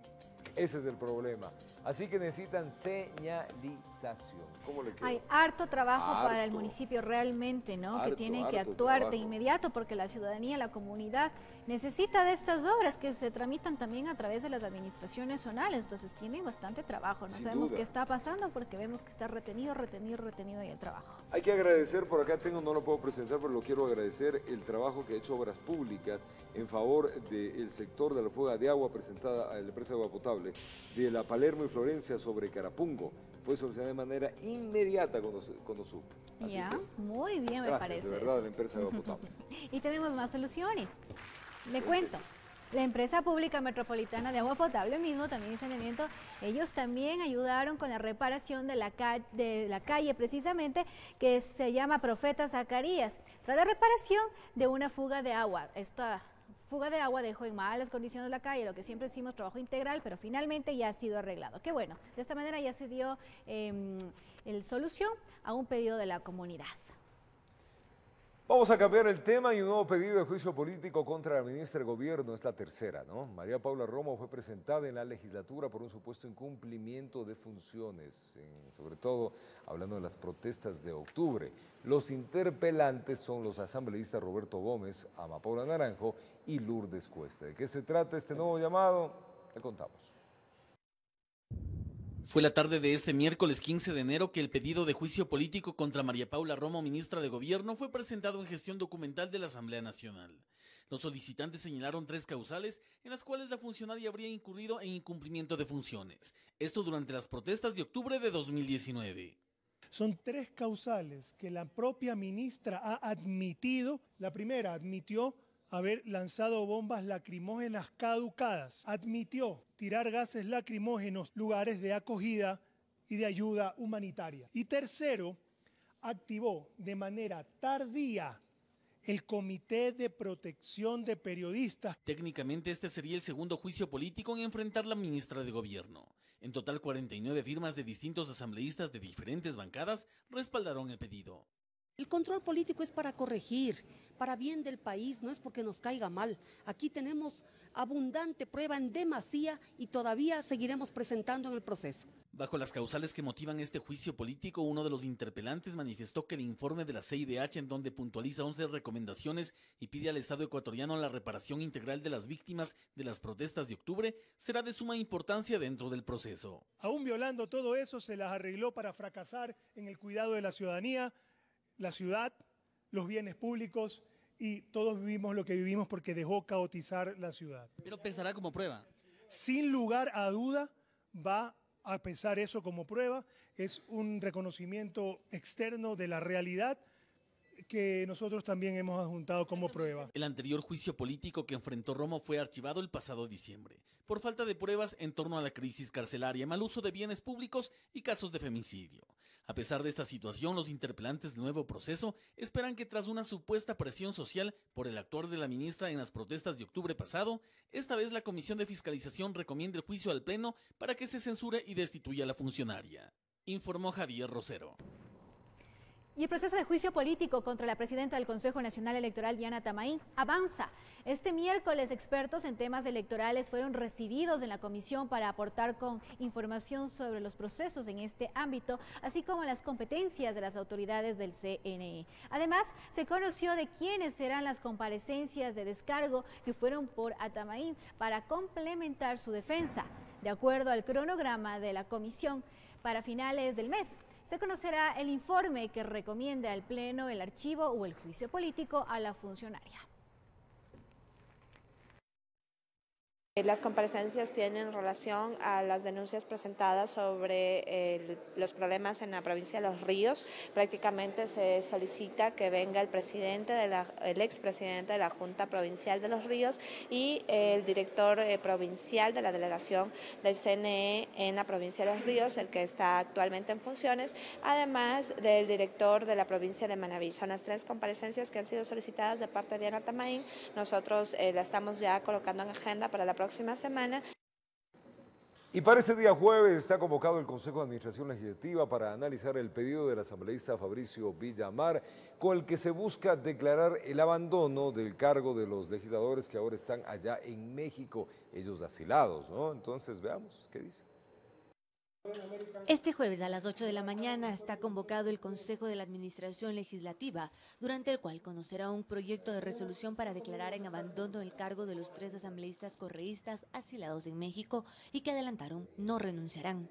Ese es el problema. Así que necesitan señalización. ¿Cómo le queda? Hay harto trabajo para el municipio realmente, ¿no? que tienen que actuar de inmediato porque la ciudadanía, la comunidad necesita de estas obras que se tramitan también a través de las administraciones zonales. Entonces tienen bastante trabajo. No sabemos qué está pasando porque vemos que está retenido, retenido, retenido ahí el trabajo. Hay que agradecer, por acá tengo, no lo puedo presentar, pero lo quiero agradecer, el trabajo que ha hecho Obras Públicas en favor del sector de la fuga de agua presentada a la empresa de agua potable de la Palermo y Florencia sobre Carapungo. Fue solucionada de manera inmediata cuando, cuando supo. ya, muy bien me parece. De verdad, la empresa de agua potable. y tenemos más soluciones. Le cuento. La empresa pública metropolitana de agua potable mismo, también saneamiento, ellos también ayudaron con la reparación de la, de la calle precisamente que se llama Profeta Zacarías. Tras la reparación de una fuga de agua. Esta fuga de agua dejó en malas condiciones la calle, lo que siempre decimos trabajo integral, pero finalmente ya ha sido arreglado. Qué bueno, de esta manera ya se dio em, el solución a un pedido de la comunidad. Vamos a cambiar el tema y un nuevo pedido de juicio político contra la ministra de Gobierno es la tercera, ¿no? María Paula Romo fue presentada en la legislatura por un supuesto incumplimiento de funciones, sobre todo hablando de las protestas de octubre. Los interpelantes son los asambleístas Roberto Gómez, Amapola Naranjo y Lourdes Cuesta. ¿De qué se trata este nuevo llamado? Le contamos. Fue la tarde de este miércoles 15 de enero que el pedido de juicio político contra María Paula Romo, ministra de Gobierno, fue presentado en gestión documental de la Asamblea Nacional. Los solicitantes señalaron tres causales en las cuales la funcionaria habría incurrido en incumplimiento de funciones. Esto durante las protestas de octubre de 2019. Son tres causales que la propia ministra ha admitido. La primera admitió haber lanzado bombas lacrimógenas caducadas. Admitió tirar gases lacrimógenos lugares de acogida y de ayuda humanitaria. Y tercero, activó de manera tardía el Comité de Protección de Periodistas. Técnicamente este sería el segundo juicio político en enfrentar la ministra de Gobierno. En total 49 firmas de distintos asambleístas de diferentes bancadas respaldaron el pedido. El control político es para corregir, para bien del país, no es porque nos caiga mal. Aquí tenemos abundante prueba en demasía y todavía seguiremos presentando en el proceso. Bajo las causales que motivan este juicio político, uno de los interpelantes manifestó que el informe de la CIDH, en donde puntualiza 11 recomendaciones y pide al Estado ecuatoriano la reparación integral de las víctimas de las protestas de octubre, será de suma importancia dentro del proceso. Aún violando todo eso, se las arregló para fracasar en el cuidado de la ciudadanía, la ciudad, los bienes públicos y todos vivimos lo que vivimos porque dejó caotizar la ciudad. Pero pesará como prueba. Sin lugar a duda va a pesar eso como prueba. Es un reconocimiento externo de la realidad que nosotros también hemos adjuntado como prueba. El anterior juicio político que enfrentó Romo fue archivado el pasado diciembre, por falta de pruebas en torno a la crisis carcelaria, mal uso de bienes públicos y casos de femicidio. A pesar de esta situación, los interpelantes del nuevo proceso esperan que tras una supuesta presión social por el actuar de la ministra en las protestas de octubre pasado, esta vez la Comisión de Fiscalización recomiende el juicio al Pleno para que se censure y destituya a la funcionaria. Informó Javier Rosero. Y el proceso de juicio político contra la presidenta del Consejo Nacional Electoral, Diana Tamaín, avanza. Este miércoles, expertos en temas electorales fueron recibidos en la comisión para aportar con información sobre los procesos en este ámbito, así como las competencias de las autoridades del CNE. Además, se conoció de quiénes serán las comparecencias de descargo que fueron por Atamaín para complementar su defensa, de acuerdo al cronograma de la comisión para finales del mes se conocerá el informe que recomiende al Pleno el archivo o el juicio político a la funcionaria. Eh, las comparecencias tienen relación a las denuncias presentadas sobre los problemas en la provincia de Los Ríos. Prácticamente se solicita que venga el presidente, de la, el expresidente de la Junta Provincial de Los Ríos y el director eh, provincial de la delegación del CNE en la provincia de Los Ríos, el que está actualmente en funciones, además del director de la provincia de Manaví. Son las tres comparecencias que han sido solicitadas de parte de Diana Tamaín. Nosotros eh, la estamos ya colocando en agenda para la próxima semana. Y para este día jueves está convocado el Consejo de Administración Legislativa para analizar el pedido del asambleísta Fabricio Villamar, con el que se busca declarar el abandono del cargo de los legisladores que ahora están allá en México, ellos asilados, ¿no? Entonces veamos qué dice. Este jueves a las 8 de la mañana está convocado el Consejo de la Administración Legislativa, durante el cual conocerá un proyecto de resolución para declarar en abandono el cargo de los tres asambleístas correístas asilados en México y que adelantaron no renunciarán.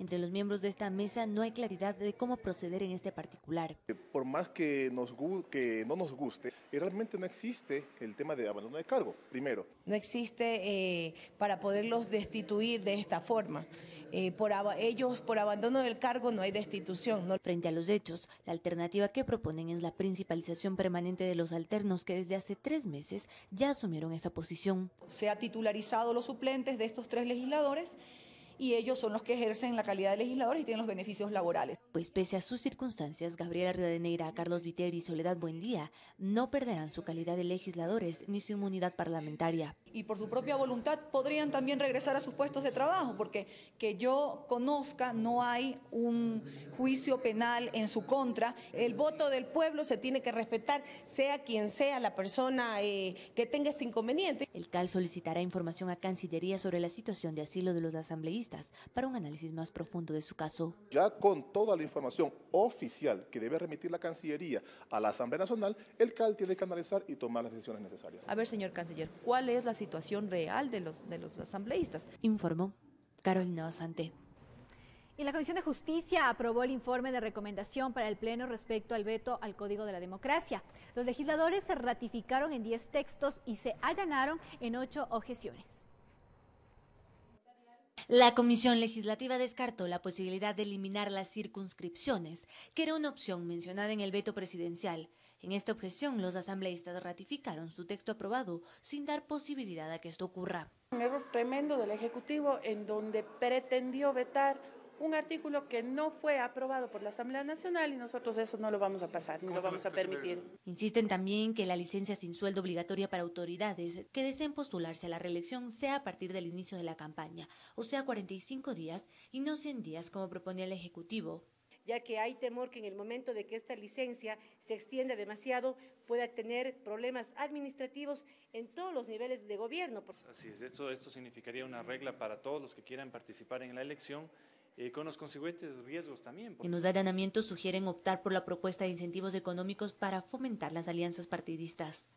Entre los miembros de esta mesa no hay claridad de cómo proceder en este particular. Por más que, nos, que no nos guste, realmente no existe el tema de abandono de cargo, primero. No existe eh, para poderlos destituir de esta forma. Eh, por ellos por abandono del cargo no hay destitución. Frente a los hechos, la alternativa que proponen es la principalización permanente de los alternos que desde hace tres meses ya asumieron esa posición. Se ha titularizado los suplentes de estos tres legisladores y ellos son los que ejercen la calidad de legisladores y tienen los beneficios laborales. Pues pese a sus circunstancias, Gabriela Rivadeneira, Carlos Viteri y Soledad Buendía no perderán su calidad de legisladores ni su inmunidad parlamentaria. Y por su propia voluntad podrían también regresar a sus puestos de trabajo, porque que yo conozca no hay un juicio penal en su contra. El voto del pueblo se tiene que respetar, sea quien sea la persona eh, que tenga este inconveniente. El CAL solicitará información a Cancillería sobre la situación de asilo de los asambleístas para un análisis más profundo de su caso. Ya con toda la información oficial que debe remitir la Cancillería a la Asamblea Nacional, el CAL tiene que analizar y tomar las decisiones necesarias. A ver, señor canciller, ¿cuál es la situación real de los, de los asambleístas? Informó Carolina Basante. Y la Comisión de Justicia aprobó el informe de recomendación para el Pleno respecto al veto al Código de la Democracia. Los legisladores se ratificaron en 10 textos y se allanaron en 8 objeciones. La Comisión Legislativa descartó la posibilidad de eliminar las circunscripciones, que era una opción mencionada en el veto presidencial. En esta objeción, los asambleístas ratificaron su texto aprobado sin dar posibilidad a que esto ocurra. Un error tremendo del Ejecutivo en donde pretendió vetar un artículo que no fue aprobado por la Asamblea Nacional y nosotros eso no lo vamos a pasar, ni lo vamos a permitir. Insisten también que la licencia sin sueldo obligatoria para autoridades que deseen postularse a la reelección sea a partir del inicio de la campaña, o sea 45 días y no 100 días como proponía el Ejecutivo ya que hay temor que en el momento de que esta licencia se extienda demasiado pueda tener problemas administrativos en todos los niveles de gobierno. Así es, esto, esto significaría una regla para todos los que quieran participar en la elección eh, con los consecuentes riesgos también. En los allanamientos sugieren optar por la propuesta de incentivos económicos para fomentar las alianzas partidistas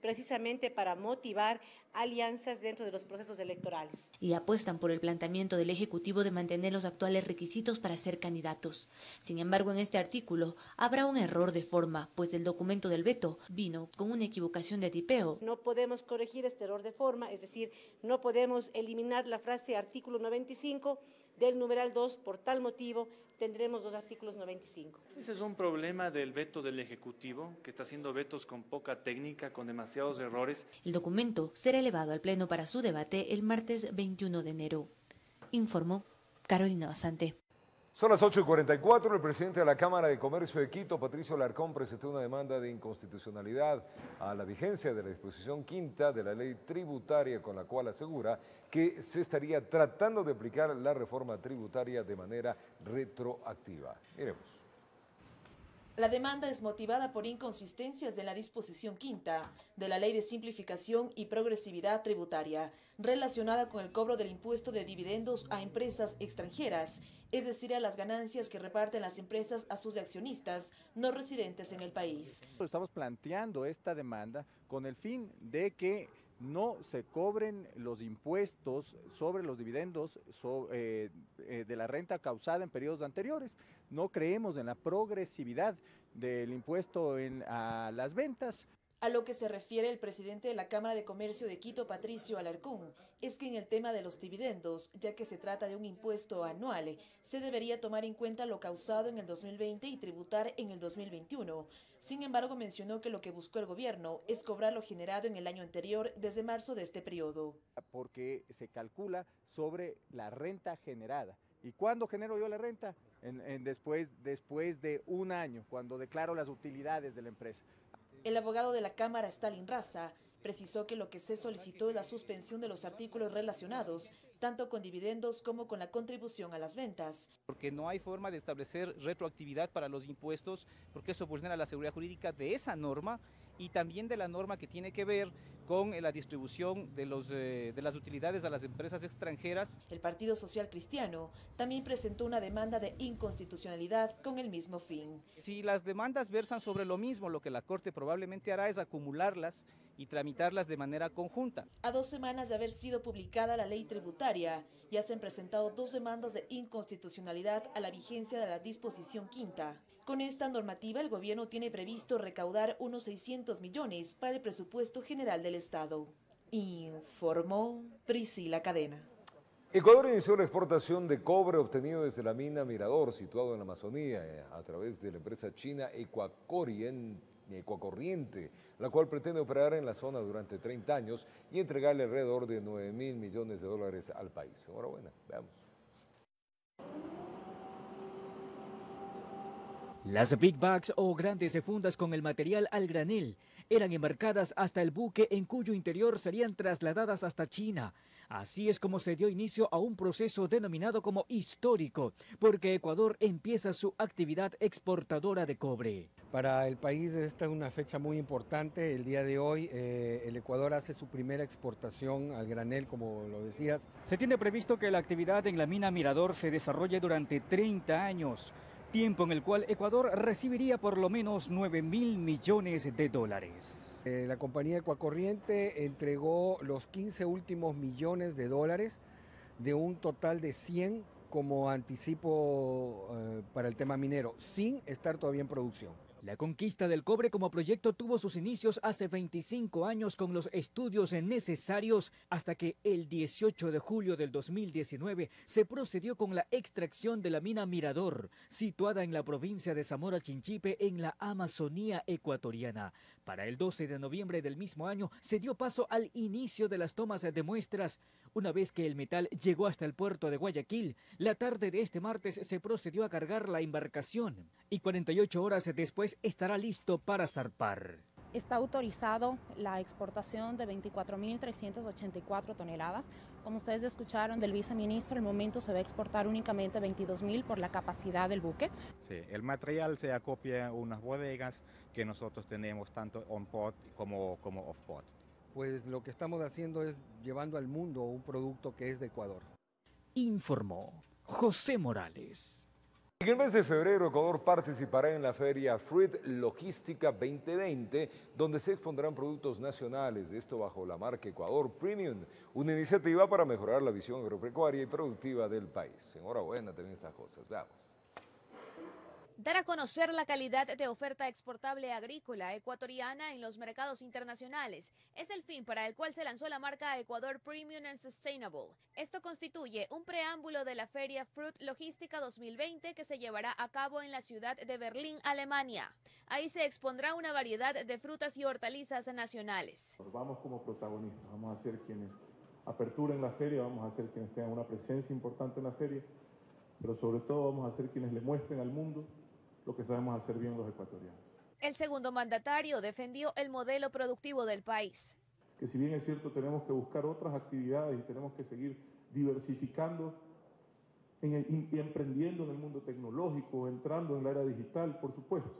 precisamente para motivar alianzas dentro de los procesos electorales. Y apuestan por el planteamiento del Ejecutivo de mantener los actuales requisitos para ser candidatos. Sin embargo, en este artículo habrá un error de forma, pues el documento del veto vino con una equivocación de tipeo. No podemos corregir este error de forma, es decir, no podemos eliminar la frase artículo 95 del numeral 2 por tal motivo tendremos dos artículos 95. Ese es un problema del veto del Ejecutivo, que está haciendo vetos con poca técnica, con demasiados errores. El documento será elevado al Pleno para su debate el martes 21 de enero. Informó Carolina Basante. Son las 8 y 44. El presidente de la Cámara de Comercio de Quito, Patricio Larcón, presentó una demanda de inconstitucionalidad a la vigencia de la disposición quinta de la ley tributaria, con la cual asegura que se estaría tratando de aplicar la reforma tributaria de manera retroactiva. Miremos. La demanda es motivada por inconsistencias de la disposición quinta de la Ley de Simplificación y Progresividad Tributaria relacionada con el cobro del impuesto de dividendos a empresas extranjeras, es decir, a las ganancias que reparten las empresas a sus accionistas no residentes en el país. Estamos planteando esta demanda con el fin de que no se cobren los impuestos sobre los dividendos eh, eh, de la renta causada en periodos anteriores. No creemos en la progresividad del impuesto en, a las ventas. A lo que se refiere el presidente de la Cámara de Comercio de Quito, Patricio Alarcón, es que en el tema de los dividendos, ya que se trata de un impuesto anual, se debería tomar en cuenta lo causado en el 2020 y tributar en el 2021. Sin embargo, mencionó que lo que buscó el gobierno es cobrar lo generado en el año anterior desde marzo de este periodo. Porque se calcula sobre la renta generada. ¿Y cuándo genero yo la renta? después, después de un año, cuando declaro las utilidades de la empresa. El abogado de la Cámara, Stalin Raza, precisó que lo que se solicitó es la suspensión de los artículos relacionados tanto con dividendos como con la contribución a las ventas. Porque no hay forma de establecer retroactividad para los impuestos, porque eso vulnera la seguridad jurídica de esa norma y también de la norma que tiene que ver con eh, la distribución de, los, eh, de las utilidades a las empresas extranjeras. El Partido Social Cristiano también presentó una demanda de inconstitucionalidad con el mismo fin. Si las demandas versan sobre lo mismo, lo que la Corte probablemente hará es acumularlas y tramitarlas de manera conjunta. A dos semanas de haber sido publicada la ley tributaria, ya se han presentado dos demandas de inconstitucionalidad a la vigencia de la disposición quinta. Con esta normativa, el gobierno tiene previsto recaudar unos 600 millones para el presupuesto general del Estado, informó Priscila Cadena. Ecuador inició la exportación de cobre obtenido desde la mina Mirador, situado en la Amazonía, eh, a través de la empresa china Ecuacorriente la cual pretende operar en la zona durante 30 años y entregarle alrededor de 9 mil millones de dólares al país. Enhorabuena, veamos. Las big bags o grandes fundas con el material al granel eran embarcadas hasta el buque en cuyo interior serían trasladadas hasta China. Así es como se dio inicio a un proceso denominado como histórico, porque Ecuador empieza su actividad exportadora de cobre. Para el país esta es una fecha muy importante. El día de hoy eh, el Ecuador hace su primera exportación al granel, como lo decías. Se tiene previsto que la actividad en la mina Mirador se desarrolle durante 30 años tiempo en el cual Ecuador recibiría por lo menos 9 mil millones de dólares. Eh, la compañía Ecuacorriente entregó los 15 últimos millones de dólares de un total de 100 como anticipo eh, para el tema minero, sin estar todavía en producción. La conquista del cobre como proyecto tuvo sus inicios hace 25 años con los estudios necesarios hasta que el 18 de julio del 2019 se procedió con la extracción de la mina Mirador, situada en la provincia de Zamora Chinchipe en la Amazonía ecuatoriana. Para el 12 de noviembre del mismo año se dio paso al inicio de las tomas de muestras. Una vez que el metal llegó hasta el puerto de Guayaquil, la tarde de este martes se procedió a cargar la embarcación y 48 horas después estará listo para zarpar. Está autorizado la exportación de 24.384 toneladas. Como ustedes escucharon del viceministro, el momento se va a exportar únicamente 22.000 por la capacidad del buque. Sí, el material se acopia en unas bodegas que nosotros tenemos tanto on-pot como, como off-pot. Pues lo que estamos haciendo es llevando al mundo un producto que es de Ecuador. Informó José Morales. En el mes de febrero, Ecuador participará en la feria Fruit Logística 2020, donde se expondrán productos nacionales, esto bajo la marca Ecuador Premium, una iniciativa para mejorar la visión agropecuaria y productiva del país. Enhorabuena también estas cosas. Veamos dar a conocer la calidad de oferta exportable agrícola ecuatoriana en los mercados internacionales. Es el fin para el cual se lanzó la marca Ecuador Premium and Sustainable. Esto constituye un preámbulo de la feria Fruit Logística 2020 que se llevará a cabo en la ciudad de Berlín, Alemania. Ahí se expondrá una variedad de frutas y hortalizas nacionales. Vamos como protagonistas, vamos a ser quienes aperturen la feria, vamos a ser quienes tengan una presencia importante en la feria, pero sobre todo vamos a ser quienes le muestren al mundo lo que sabemos hacer bien los ecuatorianos. El segundo mandatario defendió el modelo productivo del país. Que si bien es cierto, tenemos que buscar otras actividades y tenemos que seguir diversificando y emprendiendo en el mundo tecnológico, entrando en la era digital, por supuesto,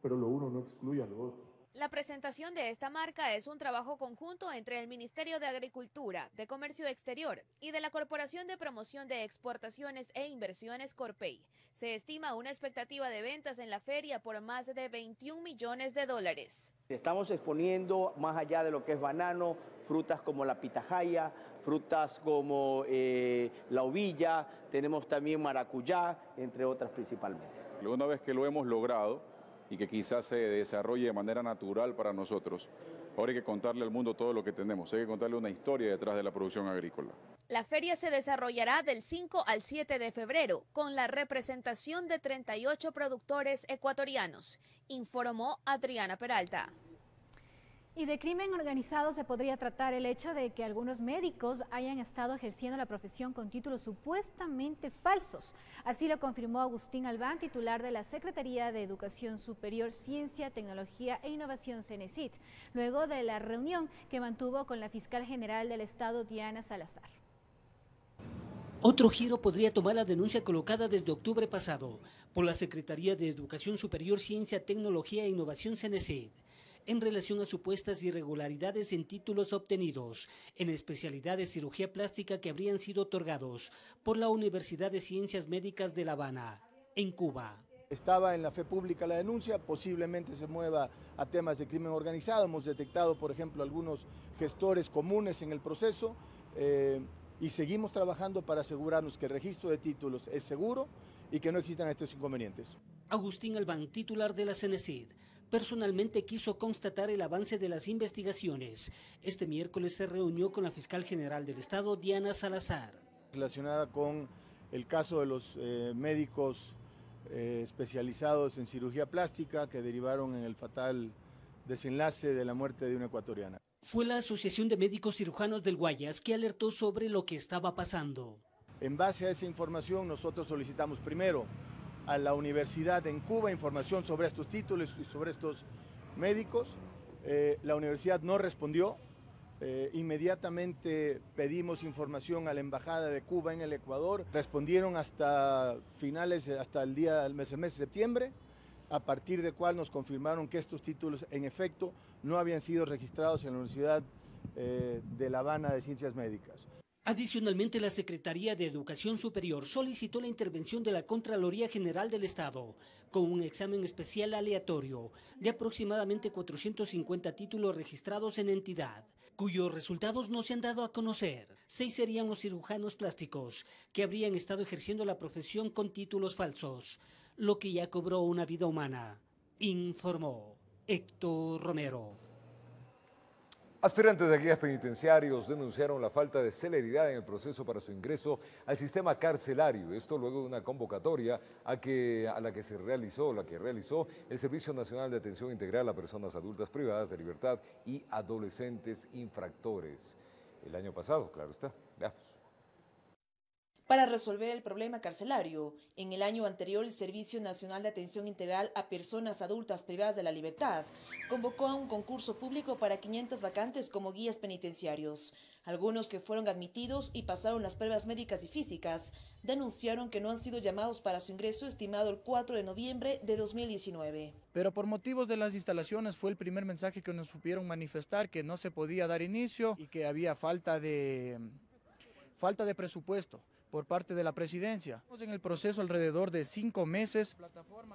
pero lo uno no excluye a lo otro. La presentación de esta marca es un trabajo conjunto entre el Ministerio de Agricultura, de Comercio Exterior y de la Corporación de Promoción de Exportaciones e Inversiones Corpey. Se estima una expectativa de ventas en la feria por más de 21 millones de dólares. Estamos exponiendo más allá de lo que es banano, frutas como la pitahaya, frutas como eh, la ovilla, tenemos también maracuyá, entre otras principalmente. Una vez que lo hemos logrado, y que quizás se desarrolle de manera natural para nosotros. Ahora hay que contarle al mundo todo lo que tenemos, hay que contarle una historia detrás de la producción agrícola. La feria se desarrollará del 5 al 7 de febrero con la representación de 38 productores ecuatorianos, informó Adriana Peralta. Y de crimen organizado se podría tratar el hecho de que algunos médicos hayan estado ejerciendo la profesión con títulos supuestamente falsos. Así lo confirmó Agustín Albán, titular de la Secretaría de Educación Superior, Ciencia, Tecnología e Innovación CENESIT, luego de la reunión que mantuvo con la fiscal general del Estado, Diana Salazar. Otro giro podría tomar la denuncia colocada desde octubre pasado por la Secretaría de Educación Superior, Ciencia, Tecnología e Innovación CENESIT en relación a supuestas irregularidades en títulos obtenidos en especialidad de cirugía plástica que habrían sido otorgados por la Universidad de Ciencias Médicas de La Habana, en Cuba. Estaba en la fe pública la denuncia, posiblemente se mueva a temas de crimen organizado. Hemos detectado, por ejemplo, algunos gestores comunes en el proceso eh, y seguimos trabajando para asegurarnos que el registro de títulos es seguro y que no existan estos inconvenientes. Agustín Albán, titular de la CENESID, personalmente quiso constatar el avance de las investigaciones. Este miércoles se reunió con la fiscal general del Estado, Diana Salazar. Relacionada con el caso de los eh, médicos eh, especializados en cirugía plástica que derivaron en el fatal desenlace de la muerte de una ecuatoriana. Fue la Asociación de Médicos Cirujanos del Guayas que alertó sobre lo que estaba pasando. En base a esa información nosotros solicitamos primero a la universidad en Cuba información sobre estos títulos y sobre estos médicos. Eh, la universidad no respondió. Eh, inmediatamente pedimos información a la Embajada de Cuba en el Ecuador. Respondieron hasta finales, hasta el día del mes, mes de septiembre, a partir de cual nos confirmaron que estos títulos en efecto no habían sido registrados en la Universidad eh, de La Habana de Ciencias Médicas. Adicionalmente, la Secretaría de Educación Superior solicitó la intervención de la Contraloría General del Estado con un examen especial aleatorio de aproximadamente 450 títulos registrados en entidad, cuyos resultados no se han dado a conocer. Seis serían los cirujanos plásticos que habrían estado ejerciendo la profesión con títulos falsos, lo que ya cobró una vida humana, informó Héctor Romero. Aspirantes de guías penitenciarios denunciaron la falta de celeridad en el proceso para su ingreso al sistema carcelario. Esto luego de una convocatoria a, a la que se realizó, la que realizó el Servicio Nacional de Atención Integral a Personas Adultas Privadas de Libertad y Adolescentes Infractores. El año pasado, claro está. Veamos. Para resolver el problema carcelario, en el año anterior el Servicio Nacional de Atención Integral a Personas Adultas Privadas de la Libertad convocó a un concurso público para 500 vacantes como guías penitenciarios. Algunos que fueron admitidos y pasaron las pruebas médicas y físicas denunciaron que no han sido llamados para su ingreso estimado el 4 de noviembre de 2019. Pero por motivos de las instalaciones fue el primer mensaje que nos supieron manifestar que no se podía dar inicio y que había falta de falta de presupuesto por parte de la presidencia. En el proceso alrededor de cinco meses.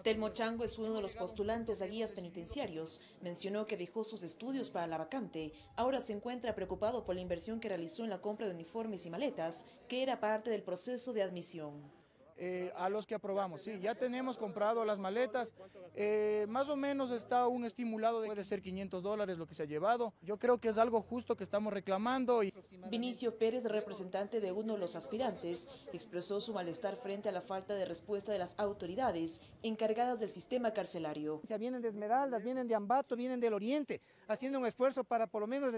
Telmo Chango es uno de los postulantes a guías penitenciarios. Mencionó que dejó sus estudios para la vacante. Ahora se encuentra preocupado por la inversión que realizó en la compra de uniformes y maletas, que era parte del proceso de admisión. Eh, a los que aprobamos. Sí, ya tenemos comprado las maletas. Eh, más o menos está un estimulado de, puede ser 500 dólares lo que se ha llevado. Yo creo que es algo justo que estamos reclamando. Y... Vinicio Pérez, representante de uno de los aspirantes, expresó su malestar frente a la falta de respuesta de las autoridades encargadas del sistema carcelario. Vienen de Esmeraldas, vienen de Ambato, vienen del Oriente, haciendo un esfuerzo para por lo menos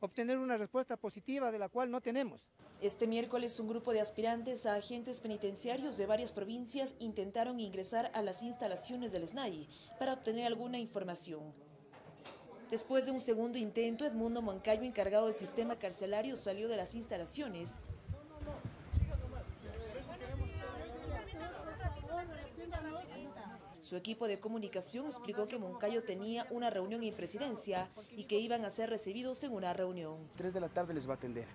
obtener una respuesta positiva de la cual no tenemos. Este miércoles un grupo de aspirantes a agentes penitenciarios de varias provincias intentaron ingresar a las instalaciones del SNAI para obtener alguna información. Después de un segundo intento, Edmundo Moncayo, encargado del sistema carcelario, salió de las instalaciones Su equipo de comunicación explicó que Moncayo tenía una reunión en presidencia y que iban a ser recibidos en una reunión. Tres de la tarde les va a atender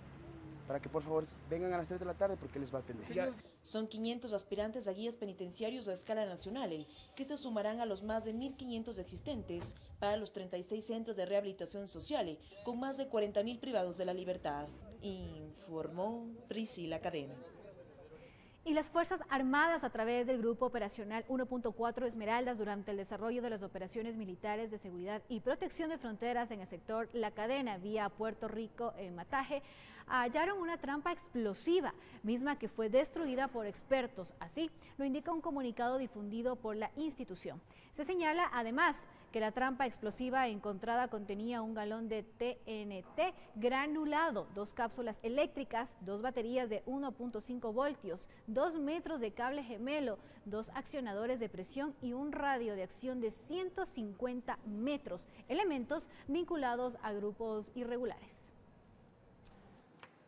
para que por favor vengan a las 3 de la tarde porque les va a atender. Son 500 aspirantes a guías penitenciarios a escala nacional eh, que se sumarán a los más de 1.500 existentes para los 36 centros de rehabilitación social eh, con más de 40.000 privados de la libertad, informó Priscila Cadena. Y las Fuerzas Armadas a través del Grupo Operacional 1.4 Esmeraldas durante el desarrollo de las operaciones militares de seguridad y protección de fronteras en el sector La Cadena vía Puerto Rico en Mataje hallaron una trampa explosiva, misma que fue destruida por expertos. Así lo indica un comunicado difundido por la institución. Se señala además que la trampa explosiva encontrada contenía un galón de TNT granulado, dos cápsulas eléctricas, dos baterías de 1.5 voltios, dos metros de cable gemelo, dos accionadores de presión y un radio de acción de 150 metros, elementos vinculados a grupos irregulares.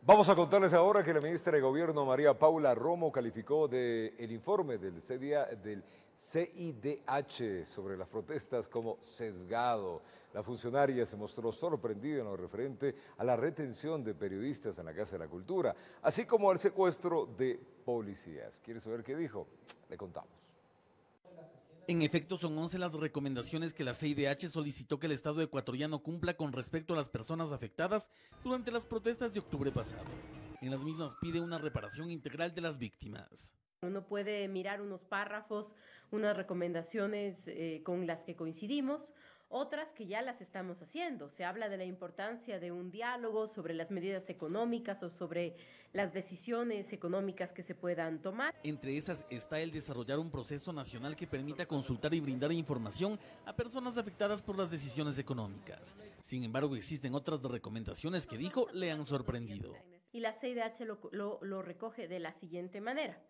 Vamos a contarles ahora que la ministra de Gobierno María Paula Romo calificó de el informe del, del CIDH sobre las protestas como sesgado. La funcionaria se mostró sorprendida en lo referente a la retención de periodistas en la Casa de la Cultura, así como al secuestro de policías. ¿Quiere saber qué dijo? Le contamos. En efecto, son 11 las recomendaciones que la CIDH solicitó que el Estado ecuatoriano cumpla con respecto a las personas afectadas durante las protestas de octubre pasado. En las mismas pide una reparación integral de las víctimas. Uno puede mirar unos párrafos, unas recomendaciones eh, con las que coincidimos, otras que ya las estamos haciendo. Se habla de la importancia de un diálogo sobre las medidas económicas o sobre las decisiones económicas que se puedan tomar. Entre esas está el desarrollar un proceso nacional que permita consultar y brindar información a personas afectadas por las decisiones económicas. Sin embargo, existen otras recomendaciones que dijo le han sorprendido. Y la CIDH lo, lo recoge de la siguiente manera.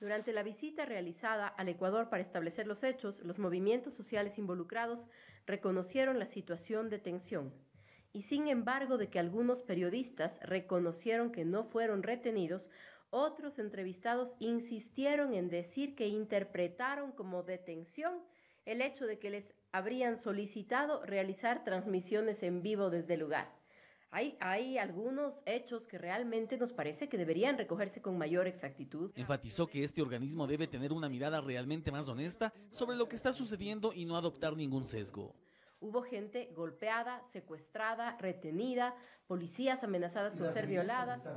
Durante la visita realizada al Ecuador para establecer los hechos, los movimientos sociales involucrados reconocieron la situación de tensión. Y sin embargo de que algunos periodistas reconocieron que no fueron retenidos, otros entrevistados insistieron en decir que interpretaron como detención el hecho de que les habrían solicitado realizar transmisiones en vivo desde el lugar. Hay, algunos hechos que realmente nos parece que deberían recogerse con mayor exactitud. Enfatizó que este organismo debe tener una mirada realmente más honesta sobre lo que está sucediendo y no adoptar ningún sesgo. Hubo gente golpeada, secuestrada, retenida, policías amenazadas con ser violadas.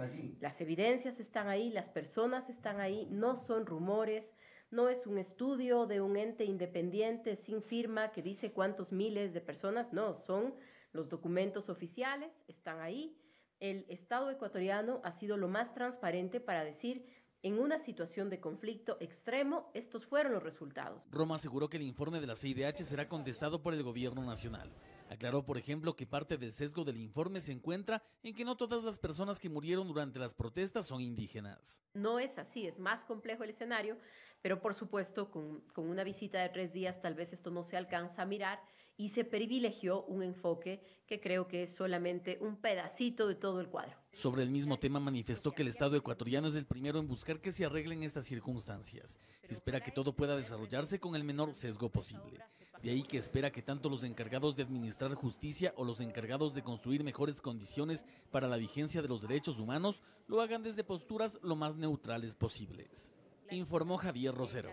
Las evidencias están ahí, las personas están ahí, no son rumores, no es un estudio de un ente independiente sin firma que dice cuántos miles de personas, no, son los documentos oficiales, están ahí. El Estado ecuatoriano ha sido lo más transparente para decir en una situación de conflicto extremo, estos fueron los resultados. Roma aseguró que el informe de la CIDH será contestado por el gobierno nacional. Aclaró, por ejemplo, que parte del sesgo del informe se encuentra en que no todas las personas que murieron durante las protestas son indígenas. No es así, es más complejo el escenario, pero por supuesto con, con una visita de tres días tal vez esto no se alcanza a mirar y se privilegió un enfoque que creo que es solamente un pedacito de todo el cuadro. Sobre el mismo tema manifestó que el Estado ecuatoriano es el primero en buscar que se arreglen estas circunstancias. Espera que todo pueda desarrollarse con el menor sesgo posible. De ahí que espera que tanto los encargados de administrar justicia o los encargados de construir mejores condiciones para la vigencia de los derechos humanos lo hagan desde posturas lo más neutrales posibles. Informó Javier Rosero.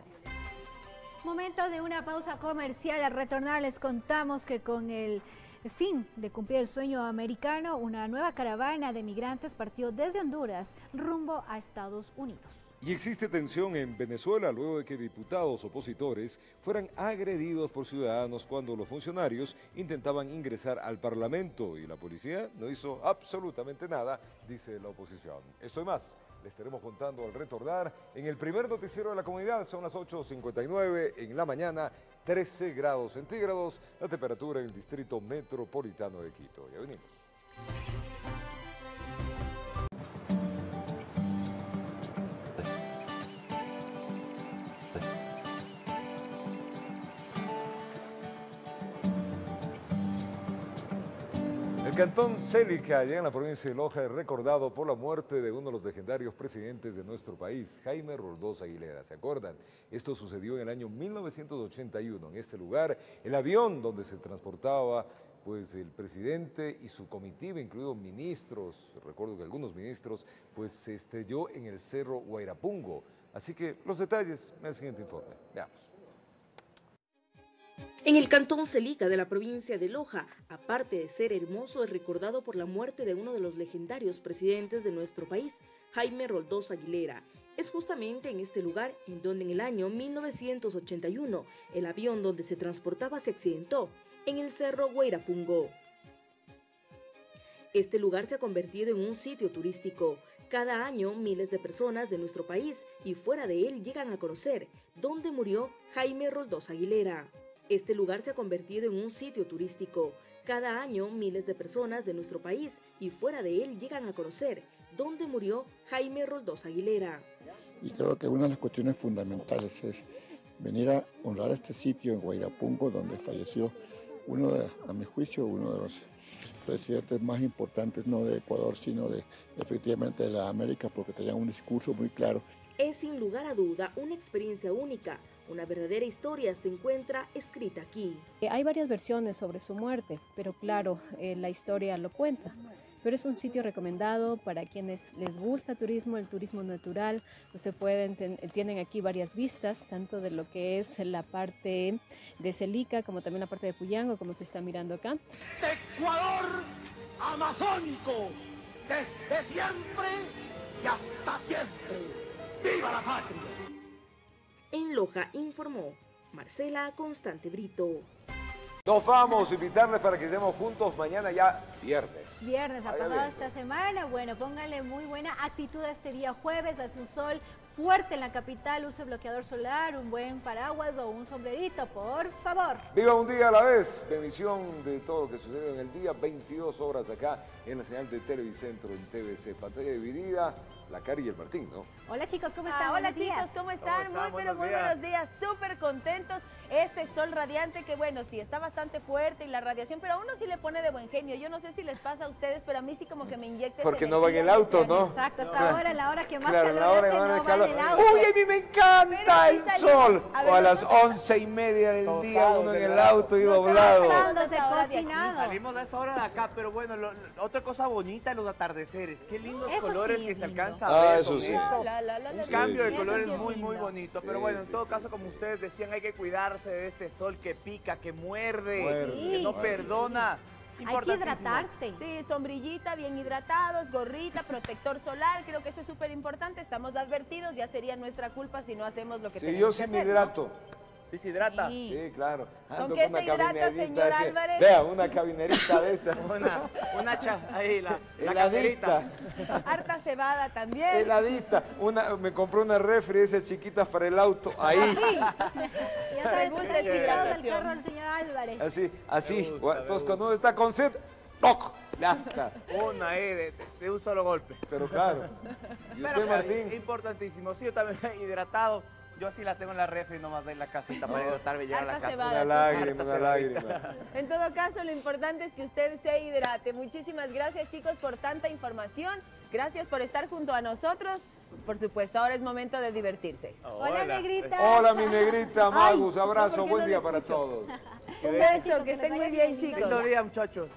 Momento de una pausa comercial. Al retornar les contamos que con el fin de cumplir el sueño americano, una nueva caravana de migrantes partió desde Honduras rumbo a Estados Unidos. Y existe tensión en Venezuela luego de que diputados opositores fueran agredidos por ciudadanos cuando los funcionarios intentaban ingresar al Parlamento y la policía no hizo absolutamente nada, dice la oposición. Esto y más le estaremos contando al retornar en el primer noticiero de la comunidad. Son las 8.59 en la mañana, 13 grados centígrados, la temperatura en el distrito metropolitano de Quito. Ya venimos. Cantón Célica, allá en la provincia de Loja, es recordado por la muerte de uno de los legendarios presidentes de nuestro país, Jaime Roldós Aguilera. ¿Se acuerdan? Esto sucedió en el año 1981. En este lugar, el avión donde se transportaba pues el presidente y su comitiva, incluidos ministros, recuerdo que algunos ministros, pues se estrelló en el cerro Guairapungo. Así que los detalles en el siguiente informe. Veamos. En el cantón Celica de la provincia de Loja, aparte de ser hermoso, es recordado por la muerte de uno de los legendarios presidentes de nuestro país, Jaime Roldós Aguilera. Es justamente en este lugar en donde en el año 1981 el avión donde se transportaba se accidentó, en el cerro Guairapungo. Este lugar se ha convertido en un sitio turístico. Cada año miles de personas de nuestro país y fuera de él llegan a conocer dónde murió Jaime Roldós Aguilera. Este lugar se ha convertido en un sitio turístico. Cada año miles de personas de nuestro país y fuera de él llegan a conocer dónde murió Jaime Roldós Aguilera. Y creo que una de las cuestiones fundamentales es venir a honrar este sitio en Guairapungo donde falleció uno de, a mi juicio, uno de los presidentes más importantes no de Ecuador, sino de efectivamente de la América, porque tenía un discurso muy claro. Es sin lugar a duda una experiencia única, una verdadera historia se encuentra escrita aquí. Hay varias versiones sobre su muerte, pero claro, eh, la historia lo cuenta. Pero es un sitio recomendado para quienes les gusta turismo, el turismo natural. Ustedes pueden, tienen aquí varias vistas, tanto de lo que es la parte de Celica como también la parte de Puyango, como se está mirando acá. Ecuador amazónico, desde siempre y hasta siempre. ¡Viva la patria! En Loja informó Marcela Constante Brito. Nos vamos a invitarles para que estemos juntos mañana ya viernes. Viernes, ha pasado esta semana. Bueno, pónganle muy buena actitud a este día jueves. Hace un sol fuerte en la capital. Use bloqueador solar, un buen paraguas o un sombrerito, por favor. Viva un día a la vez. Bendición de todo lo que sucede en el día. 22 horas acá en la señal de Televicentro en TVC. Pantalla dividida. La Cari y el Martín, ¿no? Hola chicos, ¿cómo Ah, están? hola días. chicos, ¿cómo están? ¿Cómo muy, pero Buenos muy días. buenos días, súper contentos. Este sol radiante que bueno, sí, está bastante fuerte y la radiación, pero a uno sí le pone de buen genio. Yo no sé si les pasa a ustedes, pero a mí sí como que me inyecta. Porque no va en el auto, ¿no? Exacto, hasta Claro. ahora, la hora que más Claro, calor la hora hace, que más no va calor. en el auto. Uy, a mí me encanta el sol. a ver, o a las once y media del día uno en el auto y No doblado. Salimos de esa hora de acá, pero bueno, lo- lo- otra cosa bonita, los atardeceres. Qué lindos Eso colores sí que es se lindo. A Ah, eso con sí. eso. La, la, la, Un la, cambio de sí, colores sí, sí, muy, es muy lindo. bonito. Pero Sí, bueno, en sí, todo sí. caso, como ustedes decían, hay que cuidarse de este sol que pica, que muerde, Muerde, que no muerde. perdona. Hay que hidratarse. Sí, sombrillita, bien hidratados, gorrita, protector solar, creo que eso es súper importante, estamos advertidos, ya sería nuestra culpa si no hacemos lo que Sí, tenemos yo que sí hacer, me ¿no? Sí, se hidrata. Sí. Sí, claro. ¿Con qué se hidrata, cabinerita señor así. Álvarez? Vea, una cabinerita de estas. Una, una cha, ahí, la, Heladita. Harta cebada también. Heladita. Una, me compré una refri esas chiquitas para el auto. Ahí. Ya saben, gusta invitados del carro del señor Álvarez. Así, así. Gusta, Entonces cuando uno está con sed, ¡toc! Ya está. Una ahí de, de un solo golpe. Pero claro. ¿Y Pero usted, claro, Martín? importantísimo. Sí, yo también hidratado. Yo así la tengo en la refri nomás de la casita para hidratarme y llegar a la casa. Una lágrima, una lágrima. En todo caso, lo importante es que usted se hidrate. Muchísimas gracias, chicos, por tanta información. Gracias por estar junto a nosotros. Por supuesto, ahora es momento de divertirse. Hola, negrita. Hola, mi negrita, Magus. Ay, Abrazo, ¿por qué buen no día para todos. Un beso, que estén muy bien, chicos. Lindo día, muchachos.